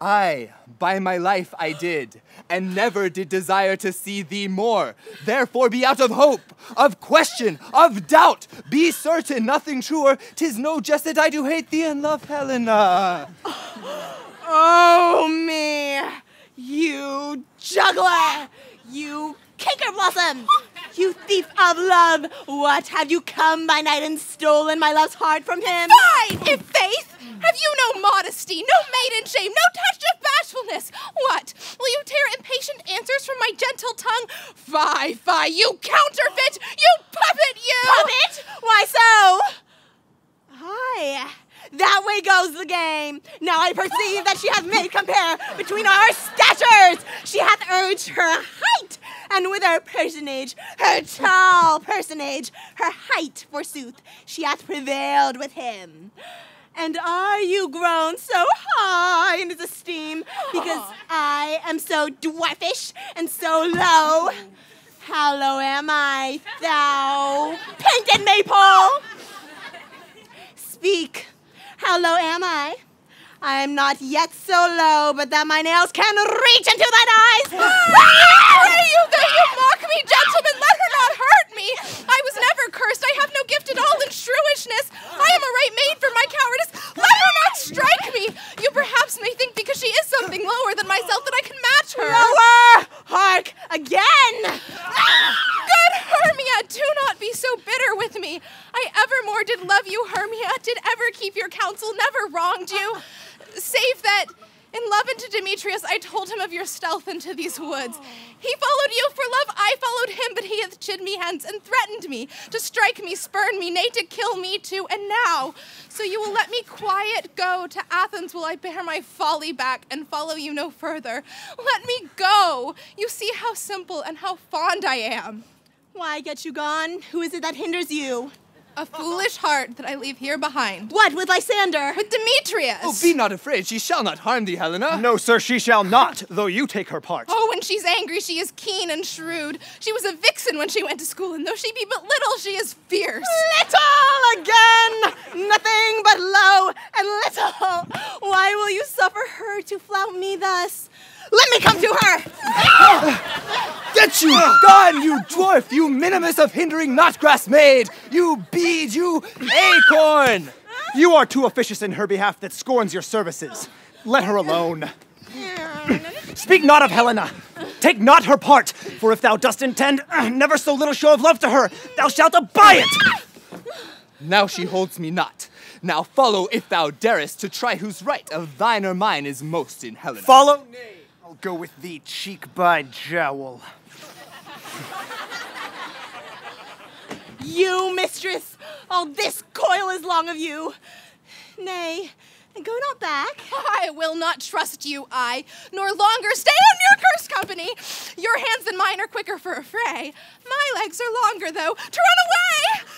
Aye, by my life I did, and never did desire to see thee more. Therefore be out of hope, of question, of doubt. Be certain, nothing truer. Tis no jest that I do hate thee and love Helena. Oh, me, you juggler, you canker blossom, you thief of love. What have you come by night and stolen my love's heart from him? Fine, if faith! Have you no modesty, no maiden shame, no touch of bashfulness? What? Will you tear impatient answers from my gentle tongue? Fie, fie, you counterfeit! You puppet, you! Puppet? Why so? Aye, that way goes the game. Now I perceive that she hath made compare between our statures. She hath urged her height, and with her personage, her tall personage, her height, forsooth, she hath prevailed with him. And are you grown so high in his esteem because I am so dwarfish and so low? How low am I, thou painted maple? Speak, how low am I? I am not yet so low, but that my nails can reach into thine eyes. Pray you that you mock me, gentlemen, let her not hurt me. I was never cursed. I have no gift at all in shrewishness. I am a right maid for my cowardice. Let her not strike me. You perhaps may think because she is something lower than myself that I can match her. Lower! Hark! Again! Ah! Good Hermia, do not be so bitter with me. I evermore did love you, Hermia, did ever keep your counsel, never wronged you. Save that in love unto Demetrius, I told him of your stealth into these woods. He followed you for love, I followed him, but he hath chid me hence and threatened me to strike me, spurn me, nay, to kill me too. And now, so you will let me quiet go to Athens, will I bear my folly back and follow you no further. Let me go. You see how simple and how fond I am. Why get you gone? Who is it that hinders you? A foolish heart that I leave here behind. What, with Lysander? With Demetrius. Oh, be not afraid. She shall not harm thee, Helena. No, sir, she shall not, though you take her part. Oh, when she's angry, she is keen and shrewd. She was a vixen when she went to school, and though she be but little, she is fierce. Little again! Nothing but low and little. Why will you suffer her to flout me thus? Let me come to her! Get you gone, you dwarf, you minimus of hindering not grass maid, you bead, you acorn! You are too officious in her behalf that scorns your services. Let her alone. Speak not of Helena. Take not her part, for if thou dost intend never so little show of love to her, thou shalt abide it. Now she holds me not. Now follow if thou darest to try whose right of thine or mine is most in Helena. Follow? Nay. I'll go with thee cheek by jowl. You, mistress! All this coil is long of you. Nay, and go not back. I will not trust you, I, nor longer stay on your cursed company. Your hands and mine are quicker for a fray. My legs are longer, though, to run away.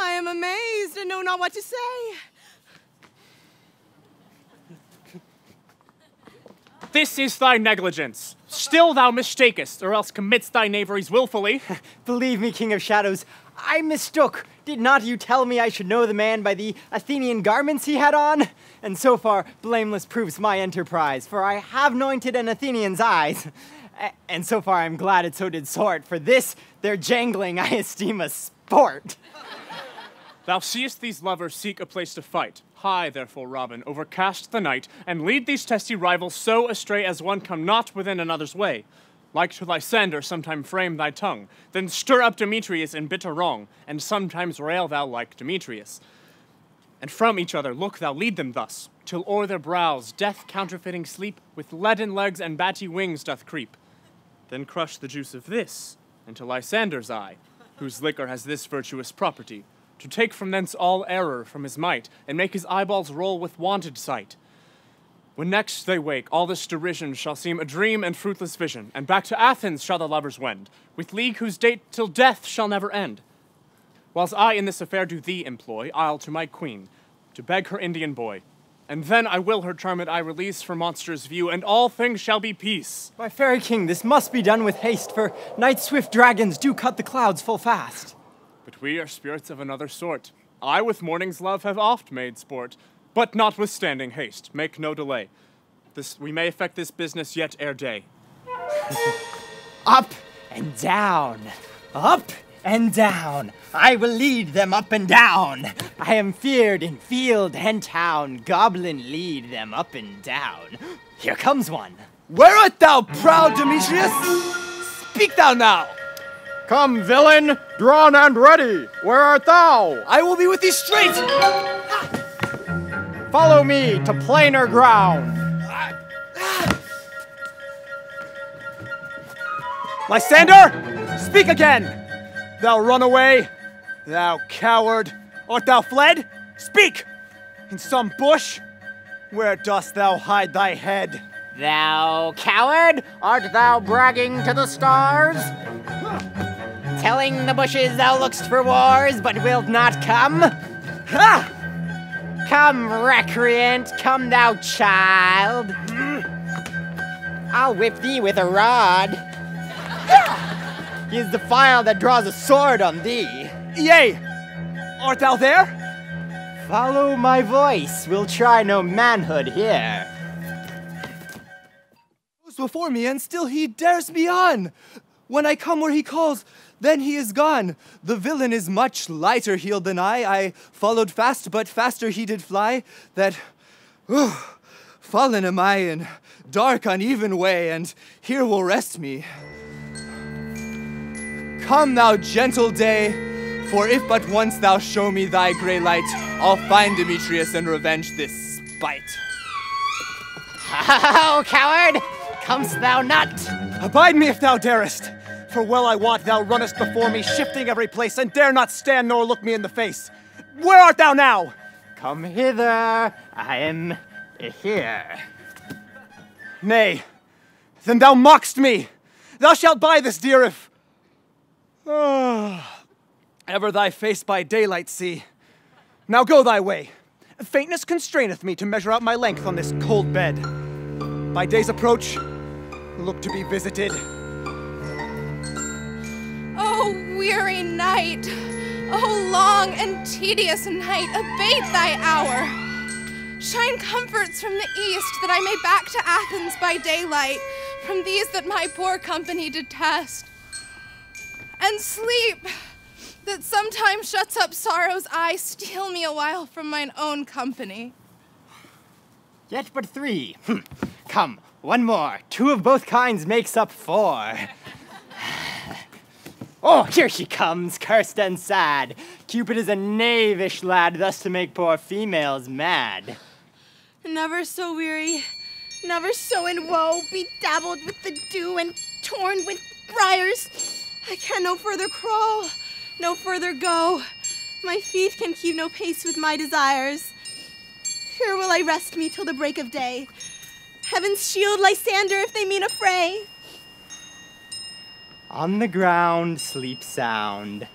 I am amazed and know not what to say. This is thy negligence. Still thou mistakest, or else commits thy knaveries wilfully. Believe me, King of Shadows, I mistook. Did not you tell me I should know the man by the Athenian garments he had on? And so far, blameless proves my enterprise, for I have anointed an Athenian's eyes. And so far, I'm glad it so did sort, for this, their jangling, I esteem a sport. Thou seest these lovers seek a place to fight. Hie, therefore, Robin, overcast the night, and lead these testy rivals so astray as one come not within another's way. Like to Lysander, sometime frame thy tongue, then stir up Demetrius in bitter wrong, and sometimes rail thou like Demetrius. And from each other look thou lead them thus, till o'er their brows death counterfeiting sleep with leaden legs and batty wings doth creep. Then crush the juice of this into Lysander's eye, whose liquor has this virtuous property, to take from thence all error from his might, and make his eyeballs roll with wonted sight. When next they wake, all this derision shall seem a dream and fruitless vision, and back to Athens shall the lovers wend, with league whose date till death shall never end. Whilst I in this affair do thee employ, I'll to my queen, to beg her Indian boy. And then I will her charmed eye release from monsters' view, and all things shall be peace. My fairy king, this must be done with haste, for night swift dragons do cut the clouds full fast. But we are spirits of another sort. I with morning's love have oft made sport, but notwithstanding haste, make no delay. This we may effect this business yet ere day. Up and down, up and down. I will lead them up and down. I am feared in field and town. Goblin lead them up and down. Here comes one. Where art thou, proud Demetrius? Speak thou now. Come, villain, drawn and ready. Where art thou? I will be with thee straight. Follow me to plainer ground. Lysander, speak again. Thou runaway, thou coward, art thou fled? Speak! In some bush? Where dost thou hide thy head? Thou coward, art thou bragging to the stars? Telling the bushes thou look'st for wars, but wilt not come? Ha! Come, recreant, come, thou child. Hmm? I'll whip thee with a rod. He is the file that draws a sword on thee. Yea! Art thou there? Follow my voice. We'll try no manhood here. Goes before me, and still he dares me on. When I come where he calls, then he is gone. The villain is much lighter heeled than I. I followed fast, but faster he did fly. That, ooh, fallen am I in dark, uneven way, and here will rest me. Come, thou gentle day, for if but once thou show me thy grey light, I'll find Demetrius and revenge this spite. How, coward! Comest thou not? Abide me if thou darest, for well I wot thou runnest before me, shifting every place, and dare not stand nor look me in the face. Where art thou now? Come hither. I am here. Nay, then thou mockst me. Thou shalt buy this dear if. Ah, ever thy face by daylight see. Now go thy way. Faintness constraineth me to measure out my length on this cold bed. By day's approach, look to be visited. Oh, weary night! Oh, long and tedious night, abate thy hour! Shine comforts from the east that I may back to Athens by daylight, from these that my poor company detest. And sleep that sometimes shuts up sorrow's eye, steal me a while from mine own company. Yet but three. Hm. Come, one more. Two of both kinds makes up four. Oh, here she comes, cursed and sad. Cupid is a knavish lad, thus to make poor females mad. Never so weary, never so in woe, bedabbled with the dew and torn with briars. I can no further crawl, no further go. My feet can keep no pace with my desires. Here will I rest me till the break of day. Heaven's shield Lysander if they mean a fray. On the ground, sleep sound.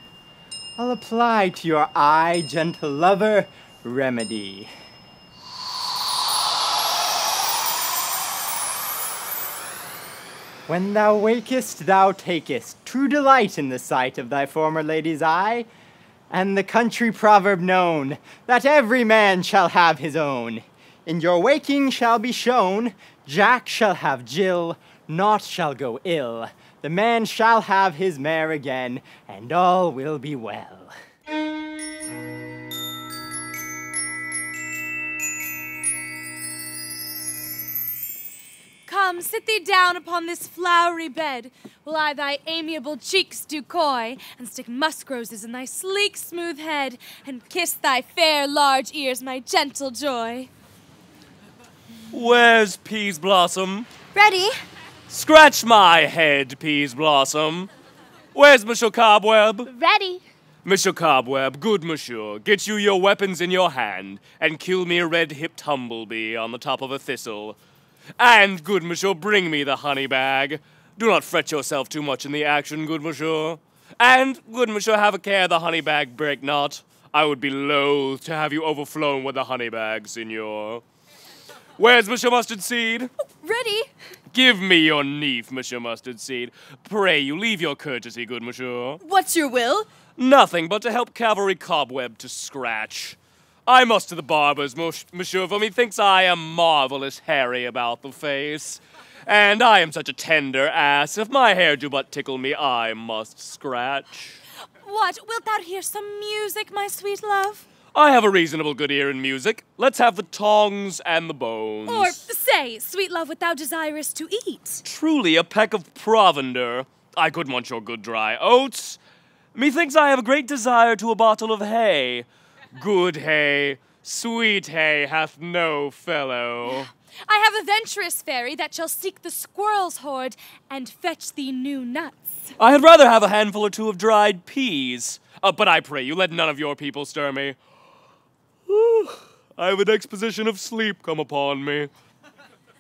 I'll apply to your eye, gentle lover, remedy. When thou wakest, thou takest true delight in the sight of thy former lady's eye, and the country proverb known that every man shall have his own. In your waking shall be shown, Jack shall have Jill, naught shall go ill. The man shall have his mare again, and all will be well. Come, sit thee down upon this flowery bed, while I thy amiable cheeks do coy, and stick musk roses in thy sleek, smooth head, and kiss thy fair, large ears, my gentle joy. Where's Peaseblossom? Ready? Scratch my head, Peaseblossom. Where's Monsieur Cobweb? Ready. Monsieur Cobweb, good monsieur, get you your weapons in your hand, and kill me a red-hipped humblebee on the top of a thistle. And, good monsieur, bring me the honey bag. Do not fret yourself too much in the action, good monsieur. And, good monsieur, have a care the honey bag break not. I would be loath to have you overflown with the honey bag, signor. Where's Monsieur Mustardseed? Ready? Give me your knife, Monsieur Mustardseed. Pray you leave your courtesy, good monsieur. What's your will? Nothing but to help cavalry cobweb to scratch. I must to the barber's, monsieur, for methinks I am marvelous hairy about the face. And I am such a tender ass, if my hair do but tickle me, I must scratch. What, wilt thou hear some music, my sweet love? I have a reasonable good ear in music. Let's have the tongs and the bones. Or say, sweet love, what thou desirest to eat? Truly a peck of provender. I could want your good dry oats. Methinks I have a great desire to a bottle of hay. Good hay, sweet hay hath no fellow. I have a venturous fairy that shall seek the squirrel's hoard and fetch thee new nuts. I had rather have a handful or two of dried peas. Uh, but I pray you, let none of your people stir me. I have an exposition of sleep come upon me.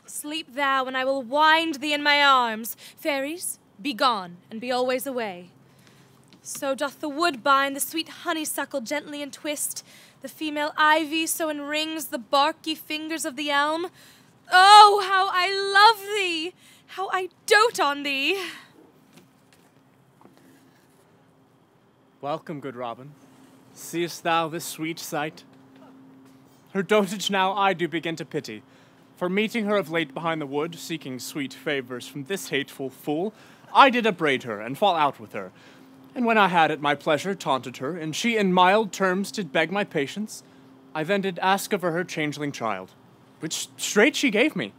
Sleep thou, and I will wind thee in my arms. Fairies, be gone, and be always away. So doth the woodbine the sweet honeysuckle gently entwist, the female ivy so enrings the barky fingers of the elm. Oh, how I love thee! How I dote on thee! Welcome, good Robin. Seest thou this sweet sight? Her dotage now I do begin to pity. For meeting her of late behind the wood, seeking sweet favors from this hateful fool, I did upbraid her and fall out with her. And when I had at my pleasure taunted her, and she in mild terms did beg my patience, I then did ask of her her changeling child, which straight she gave me,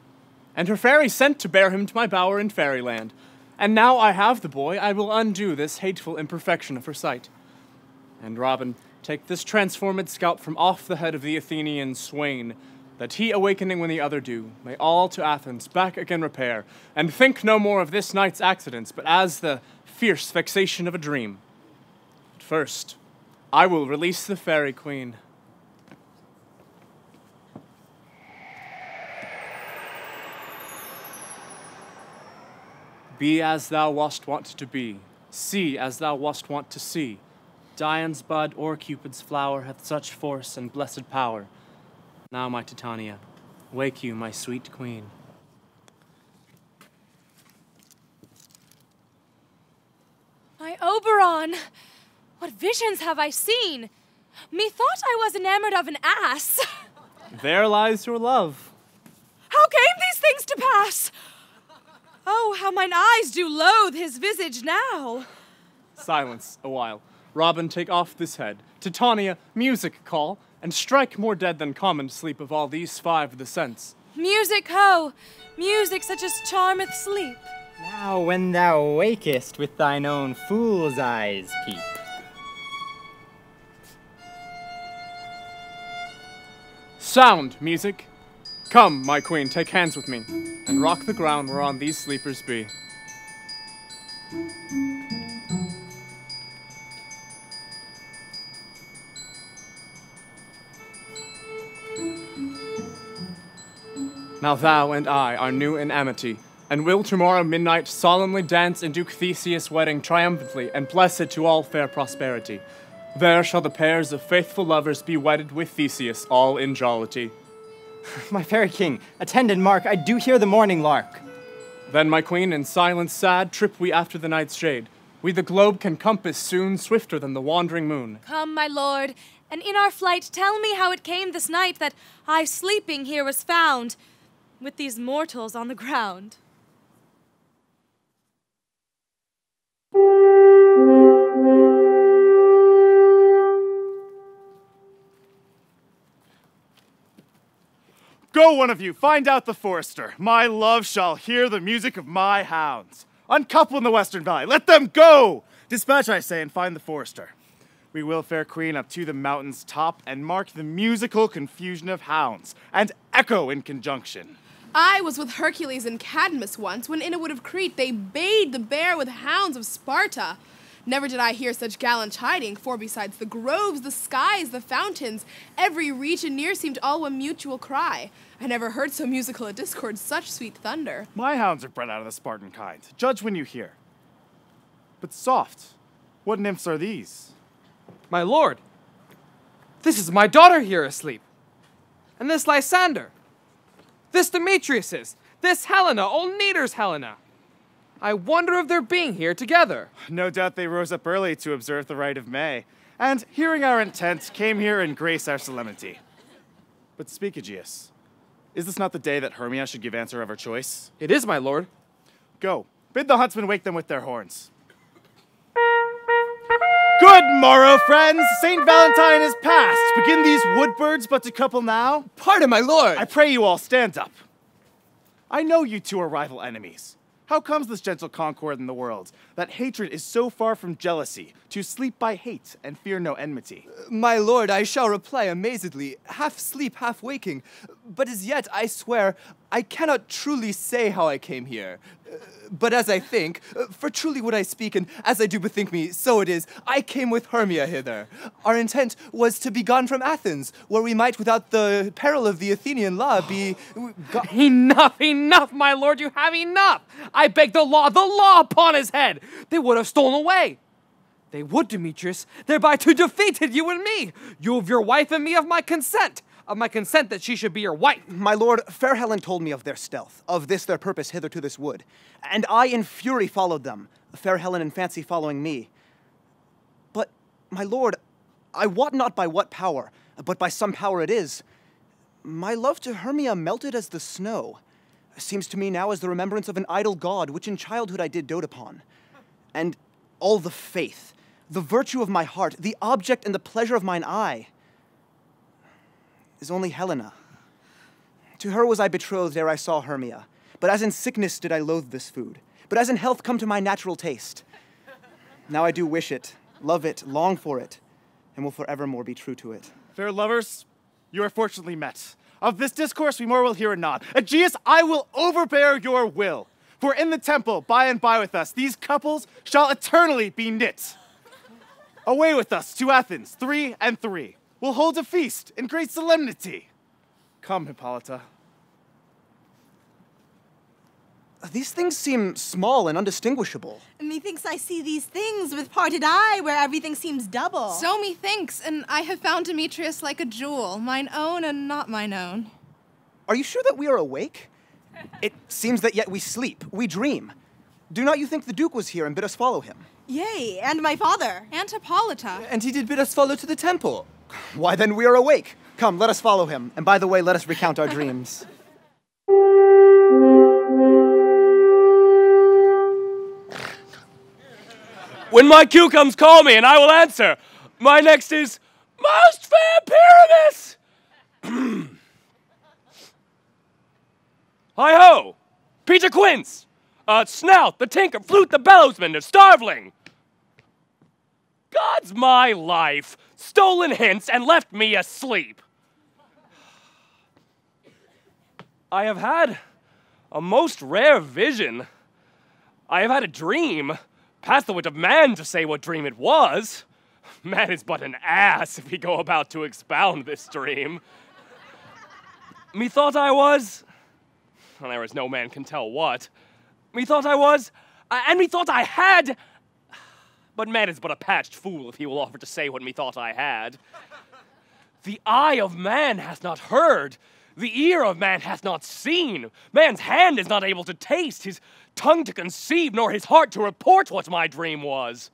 and her fairy sent to bear him to my bower in fairyland. And now I have the boy, I will undo this hateful imperfection of her sight. And Robin, take this transformed scalp from off the head of the Athenian swain, that he awakening when the other do, may all to Athens back again repair, and think no more of this night's accidents, but as the fierce vexation of a dream. But first, I will release the fairy queen. Be as thou wast wont to be, see as thou wast wont to see. Dian's bud or Cupid's flower hath such force and blessed power. Now, my Titania, wake you, my sweet queen. My Oberon! What visions have I seen? Methought I was enamored of an ass. There lies your love. How came these things to pass? Oh, how mine eyes do loathe his visage now. Silence a while. Robin, take off this head. Titania, music call, and strike more dead than common sleep of all these five the sense. Music ho! Music such as charmeth sleep. Now, when thou wakest with thine own fool's eyes peep. Sound, music! Come, my queen, take hands with me, and rock the ground whereon these sleepers be. Now thou and I are new in amity, and will tomorrow midnight solemnly dance in Duke Theseus' wedding triumphantly and blessed to all fair prosperity. There shall the pairs of faithful lovers be wedded with Theseus, all in jollity. My fairy king, attend and mark, I do hear the morning lark. Then, my queen, in silence sad, trip we after the night's shade. We the globe can compass soon, swifter than the wandering moon. Come, my lord, and in our flight tell me how it came this night that I sleeping here was found, with these mortals on the ground. Go, one of you, find out the forester. My love shall hear the music of my hounds. Uncouple in the Western Valley. Let them go! Dispatch, I say, and find the forester. We will, fair queen, up to the mountain's top and mark the musical confusion of hounds and echo in conjunction. I was with Hercules and Cadmus once when in a wood of Crete they bayed the bear with hounds of Sparta. Never did I hear such gallant chiding, for besides the groves, the skies, the fountains, every reach and near seemed all one mutual cry. I never heard so musical a discord, such sweet thunder. My hounds are bred out of the Spartan kind. Judge when you hear. But soft, what nymphs are these? My lord, this is my daughter here asleep. And this Lysander. This Demetrius's. This Helena, old Nedar's Helena. I wonder if they're being here together. No doubt they rose up early to observe the rite of May, and hearing our intent, came here and grace our solemnity. But speak, Aegeus. Is this not the day that Hermia should give answer of her choice? It is, my lord. Go, bid the huntsmen wake them with their horns. Good morrow, friends! St. Valentine is past. Begin these wood birds but to couple now? Pardon, my lord! I pray you all stand up. I know you two are rival enemies. How comes this gentle concord in the world, that hatred is so far from jealousy, to sleep by hate and fear no enmity? My lord, I shall reply amazedly, half sleep, half waking. But as yet, I swear, I cannot truly say how I came here. Uh, But as I think, uh, for truly would I speak, and as I do bethink me, so it is, I came with Hermia hither. Our intent was to be gone from Athens, where we might, without the peril of the Athenian law, be. Enough, enough, my lord, you have enough. I beg the law, the law upon his head. They would have stolen away. They would, Demetrius, thereby to defeated you and me. You of your wife and me of my consent. Of my consent that she should be your wife. My lord, fair Helen told me of their stealth, of this their purpose hither to this wood, and I in fury followed them, fair Helen in fancy following me. But, my lord, I wot not by what power, but by some power it is. My love to Hermia melted as the snow. Seems to me now as the remembrance of an idol god, which in childhood I did dote upon. And all the faith, the virtue of my heart, the object and the pleasure of mine eye, is only Helena. To her was I betrothed ere I saw Hermia. But as in sickness did I loathe this food. But as in health come to my natural taste. Now I do wish it, love it, long for it, and will forevermore be true to it. Fair lovers, you are fortunately met. Of this discourse we more will hear anon. Aegeus, I will overbear your will. For in the temple, by and by with us, these couples shall eternally be knit. Away with us to Athens, three and three. We'll hold a feast in great solemnity. Come, Hippolyta. These things seem small and undistinguishable. Methinks I see these things with parted eye, where everything seems double. So methinks, and I have found Demetrius like a jewel, mine own and not mine own. Are you sure that we are awake? It seems that yet we sleep, we dream. Do not you think the Duke was here and bid us follow him? Yea, and my father. And Hippolyta. And he did bid us follow to the temple. Why then we are awake. Come, let us follow him. And by the way, let us recount our dreams. When my cue comes, call me and I will answer. My next is Most Fair Pyramus! Hi ho! Peter Quince! Uh, Snout, the Tinker, Flute, the Bellowsman, the Starveling! God's my life! Stolen hints and left me asleep! I have had a most rare vision. I have had a dream. Past the wit of man to say what dream it was. Man is but an ass if he go about to expound this dream. Methought I was. and there is no man can tell what. Methought I was, and methought I had. But man is but a patched fool if he will offer to say what methought I had. The eye of man hath not heard, the ear of man hath not seen, man's hand is not able to taste, his tongue to conceive, nor his heart to report what my dream was.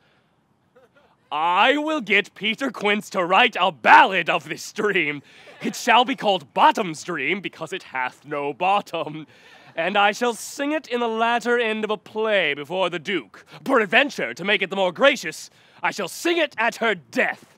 I will get Peter Quince to write a ballad of this dream. It shall be called Bottom's Dream, because it hath no bottom. And I shall sing it in the latter end of a play before the Duke. Peradventure, to make it the more gracious, I shall sing it at her death.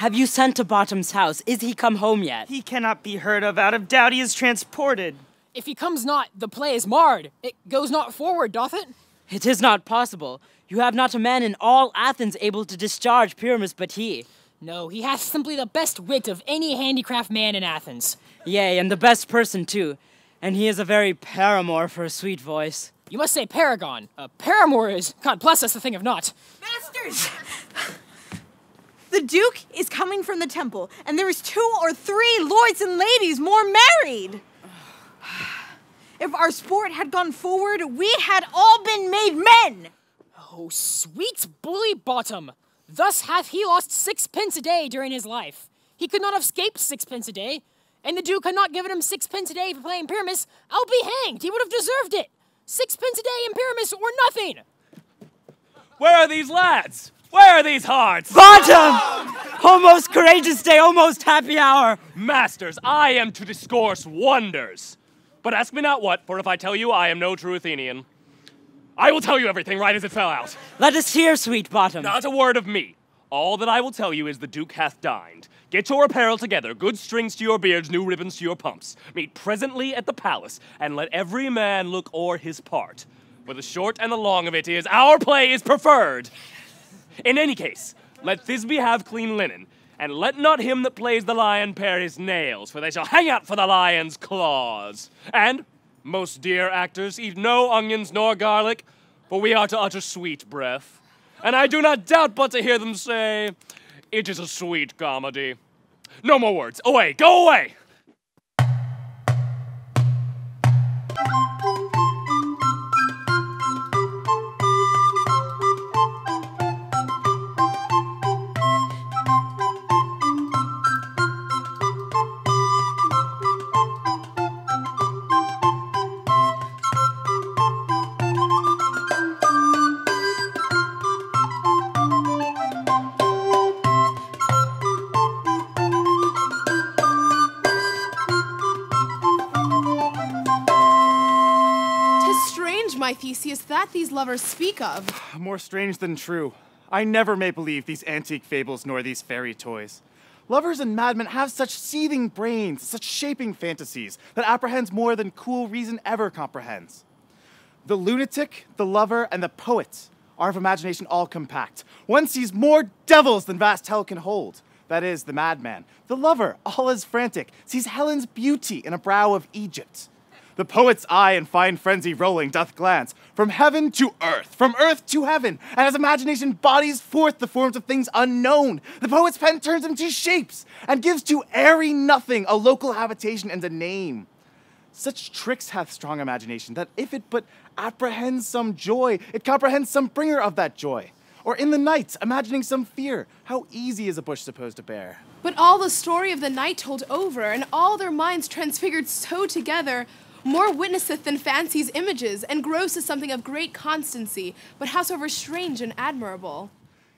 Have you sent to Bottom's house? Is he come home yet? He cannot be heard of out of doubt he is transported. If he comes not, the play is marred. It goes not forward, doth it? It is not possible. You have not a man in all Athens able to discharge Pyramus but he. No, he hath simply the best wit of any handicraft man in Athens. Yea, and the best person too. And he is a very paramour for a sweet voice. You must say paragon. A paramour is, God bless us, a thing of naught. Masters! The Duke is coming from the temple, and there is two or three lords and ladies more married. If our sport had gone forward, we had all been made men. Oh, sweet bully bottom! Thus hath he lost sixpence a day during his life. He could not have escaped sixpence a day, and the Duke had not given him sixpence a day for playing Pyramus. I'll be hanged! He would have deserved it! Sixpence a day in Pyramus or nothing! Where are these lads? Where are these hearts? Bottom! almost courageous day, almost happy hour. Masters, I am to discourse wonders. But ask me not what, for if I tell you, I am no true Athenian. I will tell you everything right as it fell out. Let us hear, sweet bottom. Not a word of me. All that I will tell you is the Duke hath dined. Get your apparel together, good strings to your beards, new ribbons to your pumps. Meet presently at the palace, and let every man look o'er his part. For the short and the long of it is, our play is preferred. In any case, let Thisbe have clean linen, and let not him that plays the lion pare his nails, for they shall hang out for the lion's claws. And, most dear actors, eat no onions nor garlic, for we are to utter sweet breath. And I do not doubt but to hear them say, It is a sweet comedy. No more words. Away, go away! Theseus, that these lovers speak of. More strange than true. I never may believe these antique fables nor these fairy toys. Lovers and madmen have such seething brains, such shaping fantasies, that apprehends more than cool reason ever comprehends. The lunatic, the lover, and the poet are of imagination all compact. One sees more devils than vast hell can hold. That is, the madman. The lover, all is frantic, sees Helen's beauty in a brow of Egypt. The poet's eye in fine frenzy rolling doth glance from heaven to earth, from earth to heaven, and as imagination bodies forth the forms of things unknown, the poet's pen turns them to shapes and gives to airy nothing a local habitation and a name. Such tricks hath strong imagination that if it but apprehends some joy, it comprehends some bringer of that joy. Or in the night, imagining some fear, how easy is a bush supposed to bear? But all the story of the night told over, and all their minds transfigured so together, more witnesseth than fancy's images, and grows to something of great constancy, but howsoever strange and admirable.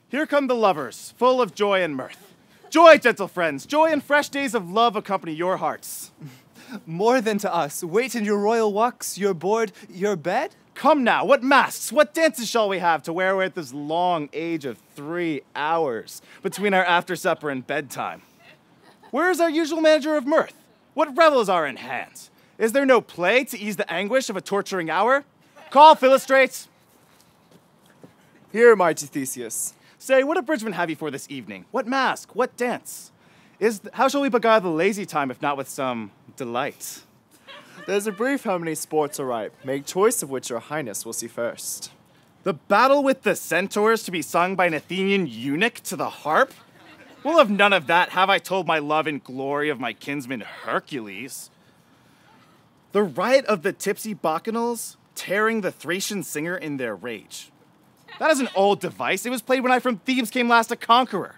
Here come the lovers, full of joy and mirth. Joy, gentle friends, joy and fresh days of love accompany your hearts. More than to us. Wait in your royal walks, your board, your bed? Come now, what masks, what dances shall we have to wear at this long age of three hours between our after supper and bedtime? Where is our usual manager of mirth? What revels are in hand? Is there no play to ease the anguish of a torturing hour? Call Philostrates. Here, mighty Theseus. Say, what abridgment have you for this evening? What mask? What dance? Is how shall we beguile the lazy time if not with some delight? There's a brief how many sports are ripe. Make choice of which your highness will see first. The battle with the centaurs to be sung by an Athenian eunuch to the harp? We'll have none of that, have I told my love and glory of my kinsman Hercules. The riot of the tipsy bacchanals, tearing the Thracian singer in their rage. That is an old device. It was played when I from Thebes came last a conqueror.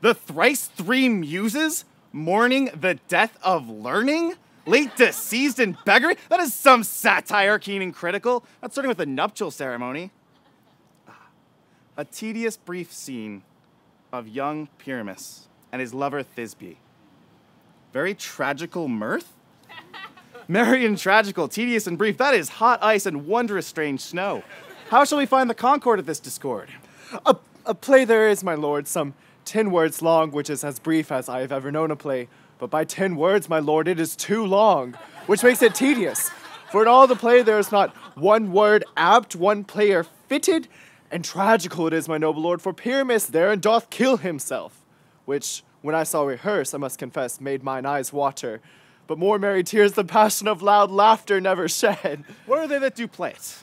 The thrice three muses mourning the death of learning? Late deceased in beggary? That is some satire, keen and critical. That's starting with a nuptial ceremony. Ah, A tedious, brief scene of young Pyramus and his lover Thisbe. Very tragical mirth? Merry and tragical, tedious and brief. That is hot ice and wondrous strange snow. How shall we find the concord of this discord? A, a play there is, my lord, some ten words long, which is as brief as I have ever known a play. But by ten words, my lord, it is too long, which makes it tedious. For in all the play there is not one word apt, one player fitted, and tragical it is, my noble lord, for Pyramus therein doth kill himself, which when I saw rehearse, I must confess, made mine eyes water. But more merry tears the passion of loud laughter never shed. What are they that do play it?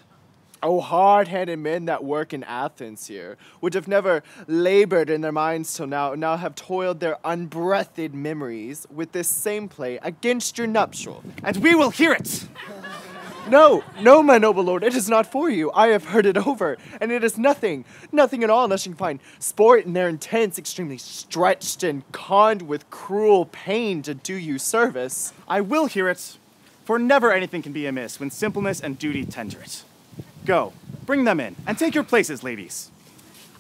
Oh, hard handed men that work in Athens here, which have never labored in their minds till now, now have toiled their unbreathed memories with this same play against your nuptial. And we will hear it! No, no, my noble lord, it is not for you. I have heard it over, and it is nothing, nothing at all unless you can find sport in their intents, extremely stretched and conned with cruel pain to do you service. I will hear it, for never anything can be amiss when simpleness and duty tender it. Go, bring them in, and take your places, ladies.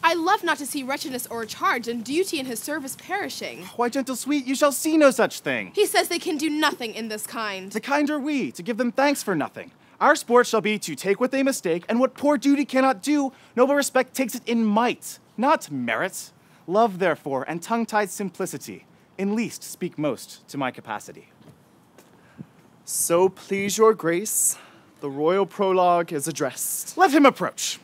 I love not to see wretchedness o'ercharged and duty in his service perishing. Why, gentle sweet, you shall see no such thing. He says they can do nothing in this kind. The kind are we, to give them thanks for nothing. Our sport shall be to take what they mistake, and what poor duty cannot do, noble respect takes it in might, not merit. Love, therefore, and tongue-tied simplicity, in least speak most to my capacity. So please your grace, the royal prologue is addressed. Let him approach.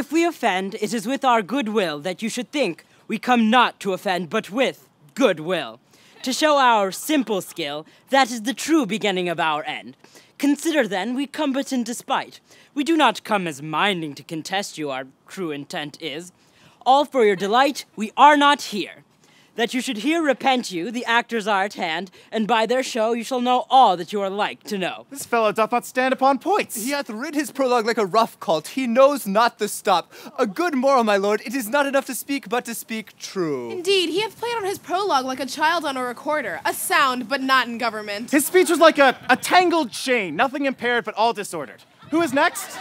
If we offend, it is with our goodwill that you should think we come not to offend, but with goodwill. To show our simple skill, that is the true beginning of our end. Consider then, we come but in despite. We do not come as minding to contest you, our true intent is. All for your delight, we are not here. That you should here repent you, the actors are at hand, and by their show you shall know all that you are like to know. This fellow doth not stand upon points. He hath rid his prologue like a rough colt. He knows not the stop. A good moral, my lord. It is not enough to speak, but to speak true. Indeed, he hath played on his prologue like a child on a recorder, a sound, but not in government. His speech was like a, a tangled chain, nothing impaired, but all disordered. Who is next?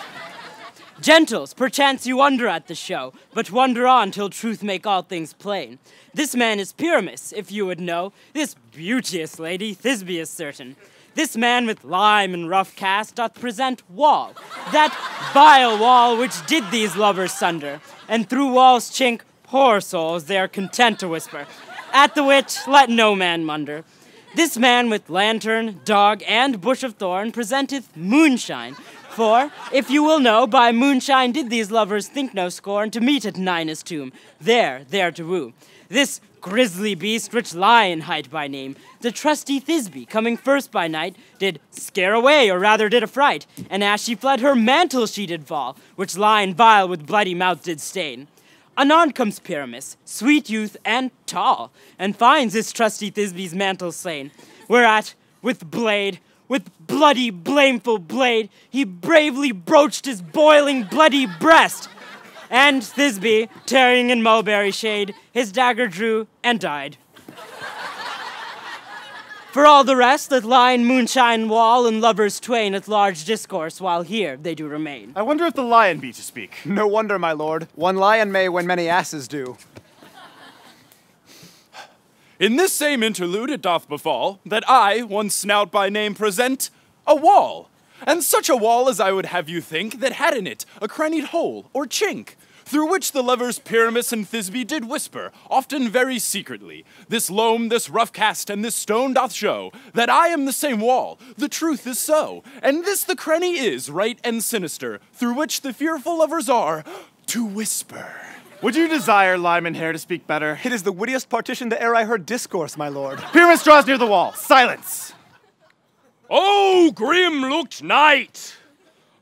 Gentles, perchance you wonder at the show, but wonder on till truth make all things plain. This man is Pyramus, if you would know. This beauteous lady, Thisbe is certain. This man with lime and rough cast doth present Wall, that vile wall which did these lovers sunder. And through Wall's chink, poor souls, they are content to whisper. At the which, let no man wonder. This man with lantern, dog, and bush of thorn presenteth moonshine, for, if you will know, by moonshine did these lovers think no scorn to meet at Ninus' tomb, there, there to woo. This grisly beast, which Lion hight by name, the trusty Thisbe, coming first by night, did scare away, or rather did affright, and as she fled, her mantle she did fall, which Lion vile with bloody mouth did stain. Anon comes Pyramus, sweet youth and tall, and finds this trusty Thisbe's mantle slain, whereat, with blade, with bloody, blameful blade, he bravely broached his boiling, bloody breast. And Thisbe, tarrying in mulberry shade, his dagger drew and died. For all the rest that lie in moonshine wall and lovers twain at large discourse, while here they do remain. I wonder if the lion be to speak. No wonder, my lord. One lion may when many asses do. In this same interlude it doth befall that I, one snout by name, present a wall. And such a wall as I would have you think that had in it a crannied hole or chink, through which the lovers Pyramus and Thisbe did whisper, often very secretly. This loam, this rough cast, and this stone doth show that I am the same wall. The truth is so. And this the cranny is, right and sinister, through which the fearful lovers are to whisper. Would you desire Lyman Hair to speak better? It is the wittiest partition that e'er I heard discourse, my lord. Pyramus draws near the wall. Silence! Oh, grim looked night!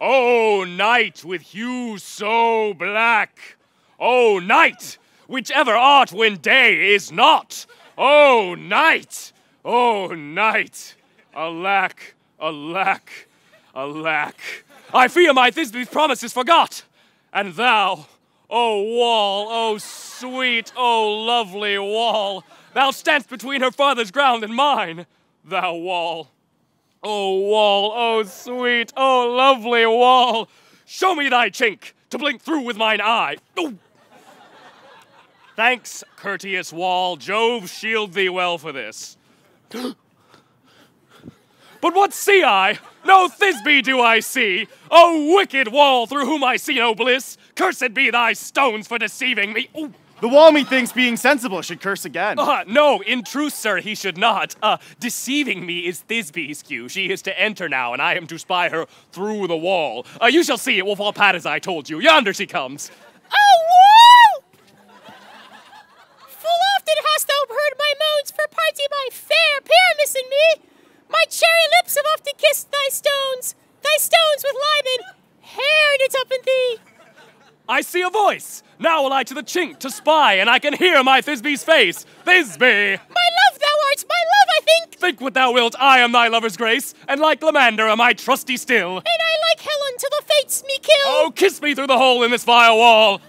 Oh, night with hue so black! Oh, night, whichever art when day is not! Oh, night! Oh, night! Alack, alack, alack! I fear my Thisbe's promises forgot! And thou, oh wall, oh sweet, oh lovely wall, thou standst between her father's ground and mine, thou wall. Oh wall, oh sweet, oh lovely wall, show me thy chink to blink through with mine eye. Thanks, courteous wall. Jove shield thee well for this. but what see I? No Thisbe do I see. O wicked wall, through whom I see no bliss. Cursed be thy stones for deceiving me. Ooh. The wall, methinks, being sensible, should curse again. Uh, no, in truth, sir, he should not. Uh, deceiving me is Thisby's cue. She is to enter now, and I am to spy her through the wall. Uh, you shall see, it will fall pat as I told you. Yonder she comes. Oh, whoa! Full often hast thou heard my moans for party by fair Pyramus and me. My cherry lips have often kissed thy stones, thy stones with Lyman, hair in its up in thee. I see a voice. Now will I to the chink to spy, and I can hear my Thisby's face. Thisby! My love thou art, my love, I think. Think what thou wilt, I am thy lover's grace, and like Limander am I trusty still. And I like Helen till the fates me kill. Oh, kiss me through the hole in this vile wall.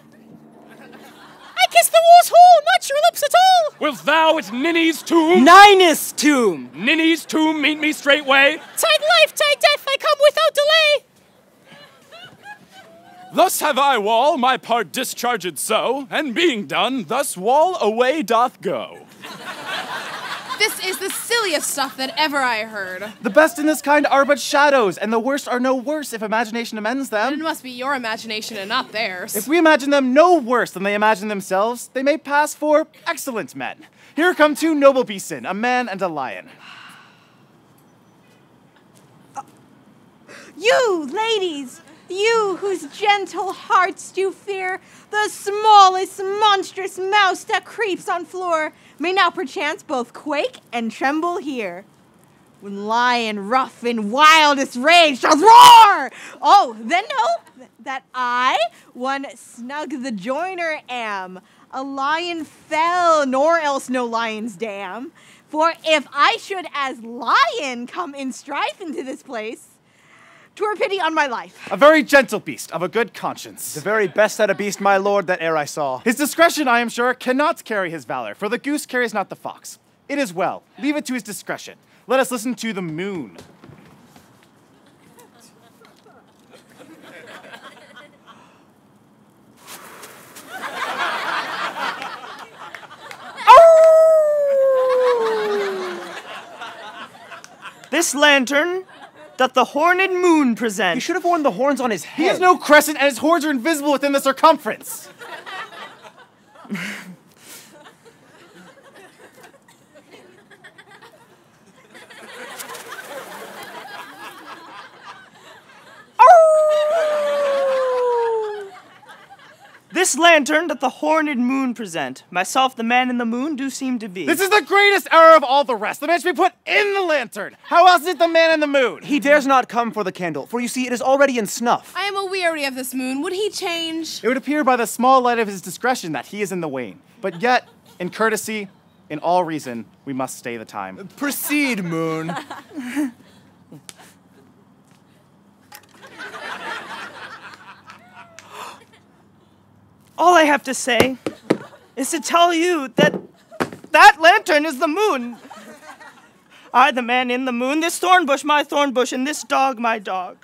I kiss the wall's hole, not your lips at all. Wilt thou at Ninny's tomb? Ninus tomb! Ninny's tomb meet me straightway. Tide life, tide death, I come without delay. Thus have I, Wall, my part discharged so, and being done, thus Wall away doth go. This is the silliest stuff that ever I heard. The best in this kind are but shadows, and the worst are no worse if imagination amends them. It must be your imagination and not theirs. If we imagine them no worse than they imagine themselves, they may pass for excellent men. Here come two noble beasts, in a man and a lion. You, ladies, you whose gentle hearts do fear the smallest monstrous mouse that creeps on floor, may now perchance both quake and tremble here. When lion rough in wildest rage shall roar! Oh, then know that I, one snug the joiner am, a lion fell, nor else no lion's dam. For if I should as lion come in strife into this place, twere pity on my life. A very gentle beast, of a good conscience. The very best set of beast, my lord, that e'er I saw. His discretion, I am sure, cannot carry his valor, for the goose carries not the fox. It is well. Leave it to his discretion. Let us listen to the moon. Oh! This lantern that the horned moon present. He should have worn the horns on his head. He has no crescent, and his horns are invisible within the circumference. This lantern that the horned moon present, myself the man in the moon do seem to be. This is the greatest error of all the rest. The man should be put in the lantern. How else is it the man in the moon? He dares not come for the candle, for you see, it is already in snuff. I am a weary of this moon. Would he change? It would appear by the small light of his discretion that he is in the wane. But yet, in courtesy, in all reason, we must stay the time. Proceed, moon. All I have to say is to tell you that that lantern is the moon. I, the man in the moon, this thorn bush, my thorn bush, and this dog, my dog.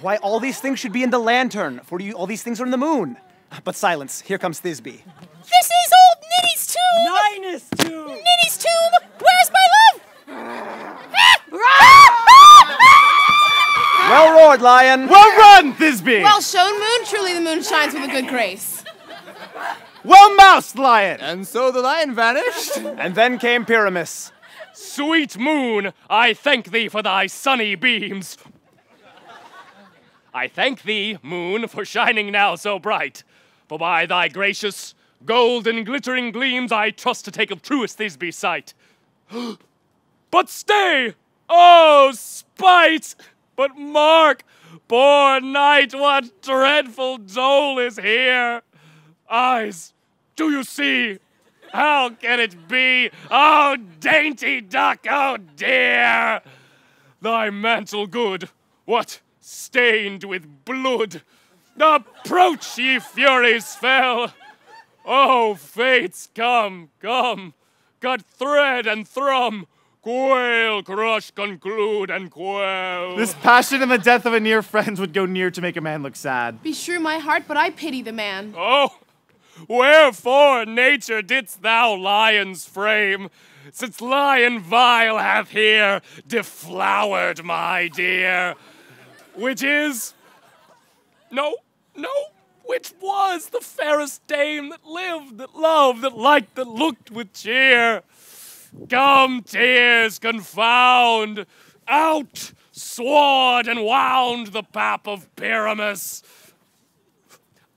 Why, all these things should be in the lantern, for you, all these things are in the moon. But silence, here comes Thisby. This is old Ninny's tomb. Ninus tomb. Ninny's tomb. Where's my love? Well roared, lion. Well run, Thisby! Well shown, moon. Truly the moon shines with a good grace. Well moused, lion! And so the lion vanished. and then came Pyramus. Sweet moon, I thank thee for thy sunny beams. I thank thee, moon, for shining now so bright. For by thy gracious, golden, glittering gleams, I trust to take of truest Thisby's sight. but stay! Oh, spite! But mark, poor knight, what dreadful dole is here! Eyes, do you see? How can it be? Oh, dainty duck, oh dear! Thy mantle good, what, stained with blood? Approach, ye furies fell! Oh, fates, come, come, cut thread and thrum, quail, crush, conclude, and quell. This passion and the death of a near friend would go near to make a man look sad. Be sure my heart, but I pity the man. Oh, wherefore, nature, didst thou lions frame? Since lion vile hath here deflowered my dear, which is no, no, which was the fairest dame that lived, that loved, that liked, that looked with cheer. Come, tears, confound, out, sword, and wound the pap of Pyramus.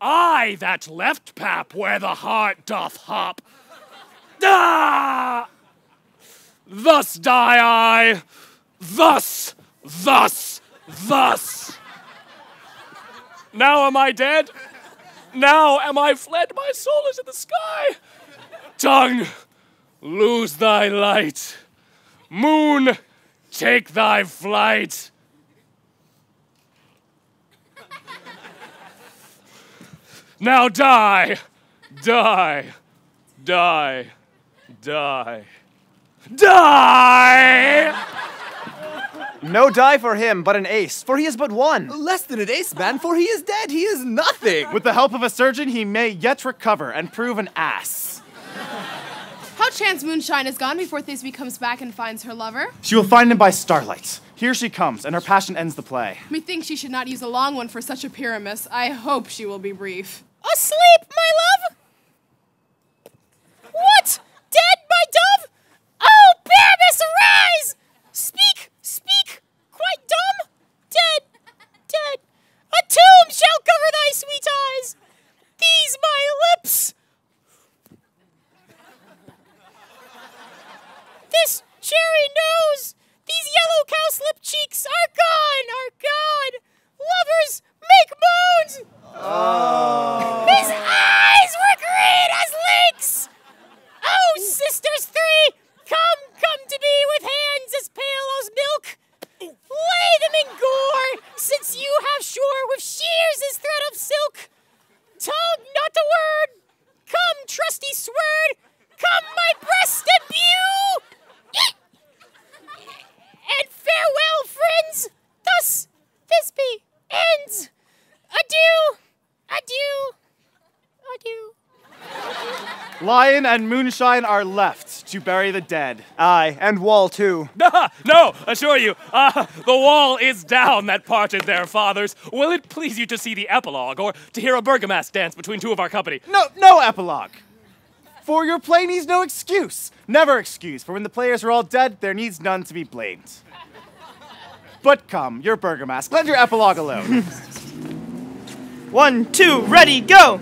I that left pap where the heart doth hop. Ah! Thus die I, thus, thus, thus. Now am I dead? Now am I fled? My soul is in the sky. Tongue, lose thy light. Moon, take thy flight. Now die, die, die, die, die! No die for him, but an ace, for he is but one. Less than an ace, man, for he is dead. He is nothing. With the help of a surgeon, he may yet recover and prove an ass. How chance moonshine is gone before Thisbe comes back and finds her lover? She will find him by starlight. Here she comes, and her passion ends the play. Methinks she should not use a long one for such a Pyramus. I hope she will be brief. Asleep, my love? What? Dead, my dove? Oh, Pyramus, arise! Speak, speak, quite dumb? Dead, dead. A tomb shall cover thy sweet eyes. These my lips. This cherry nose, these yellow cowslip cheeks are gone, are gone. Lovers, make moans. His eyes were green as lynx. Oh, sisters three, come, come to me with hands as pale as milk. Lay them in gore, since you have shore with shears as thread of silk. Tongue, not a word. Come, trusty sword. Come, my breast debut. And farewell, friends. Thus, Thisbe ends. Adieu. Adieu. Adieu. Lion and Moonshine are left to bury the dead. Aye, and Wall too. no, assure you, uh, the wall is down that parted their fathers. Will it please you to see the epilogue, or to hear a Bergamask dance between two of our company? No, no epilogue. For your play needs no excuse. Never excuse, for when the players are all dead, there needs none to be blamed. But come, you're Bergamask. Let your epilogue alone. One, two, ready, go!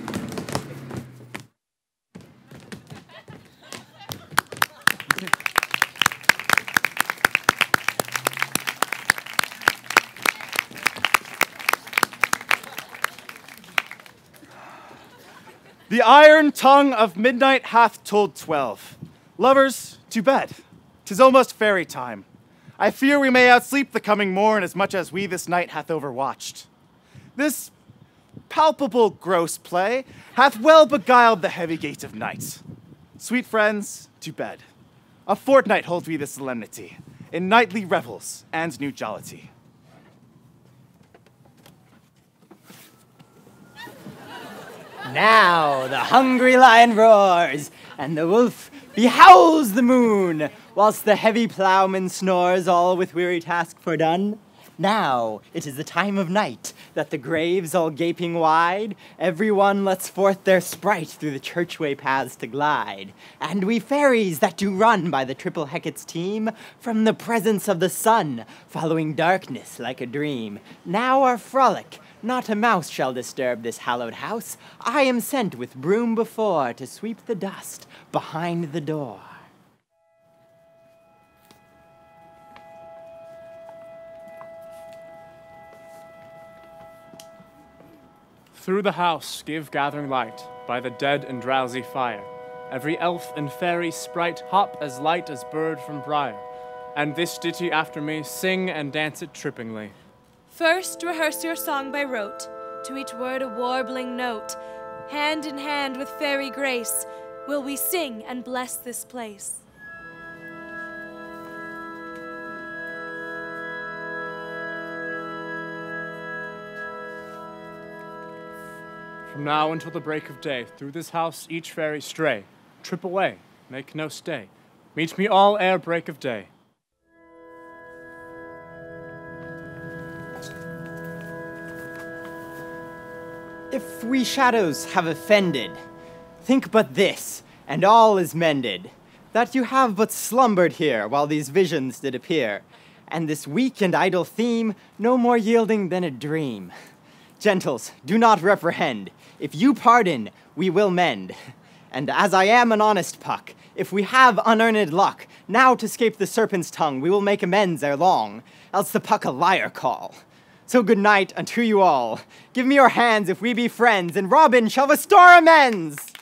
The iron tongue of midnight hath told twelve. Lovers, to bed. Tis almost fairy time. I fear we may outsleep the coming morn as much as we this night hath overwatched. This palpable gross play hath well beguiled the heavy gait of night. Sweet friends, to bed. A fortnight hold we this solemnity, in nightly revels and new jollity. Now the hungry lion roars, and the wolf behowls the moon, whilst the heavy ploughman snores, all with weary task fordone. Now it is the time of night, that the graves all gaping wide, every one lets forth their sprite through the churchway paths to glide. And we fairies that do run by the triple Hecate's team, from the presence of the sun, following darkness like a dream, now our frolic, not a mouse shall disturb this hallowed house. I am sent with broom before to sweep the dust behind the door. Through the house give gathering light by the dead and drowsy fire. Every elf and fairy sprite hop as light as bird from briar. And this ditty after me sing and dance it trippingly. First rehearse your song by rote, to each word a warbling note. Hand in hand with fairy grace, will we sing and bless this place. From now until the break of day, through this house each fairy stray. Trip away, make no stay. Meet me all ere break of day. We shadows have offended, think but this, and all is mended. That you have but slumbered here while these visions did appear, and this weak and idle theme no more yielding than a dream. Gentles, do not reprehend. If you pardon, we will mend. And as I am an honest puck, if we have unearned luck, now to scape the serpent's tongue, we will make amends ere long, else the puck a liar call. So good night unto you all. Give me your hands if we be friends, and Robin shall restore amends.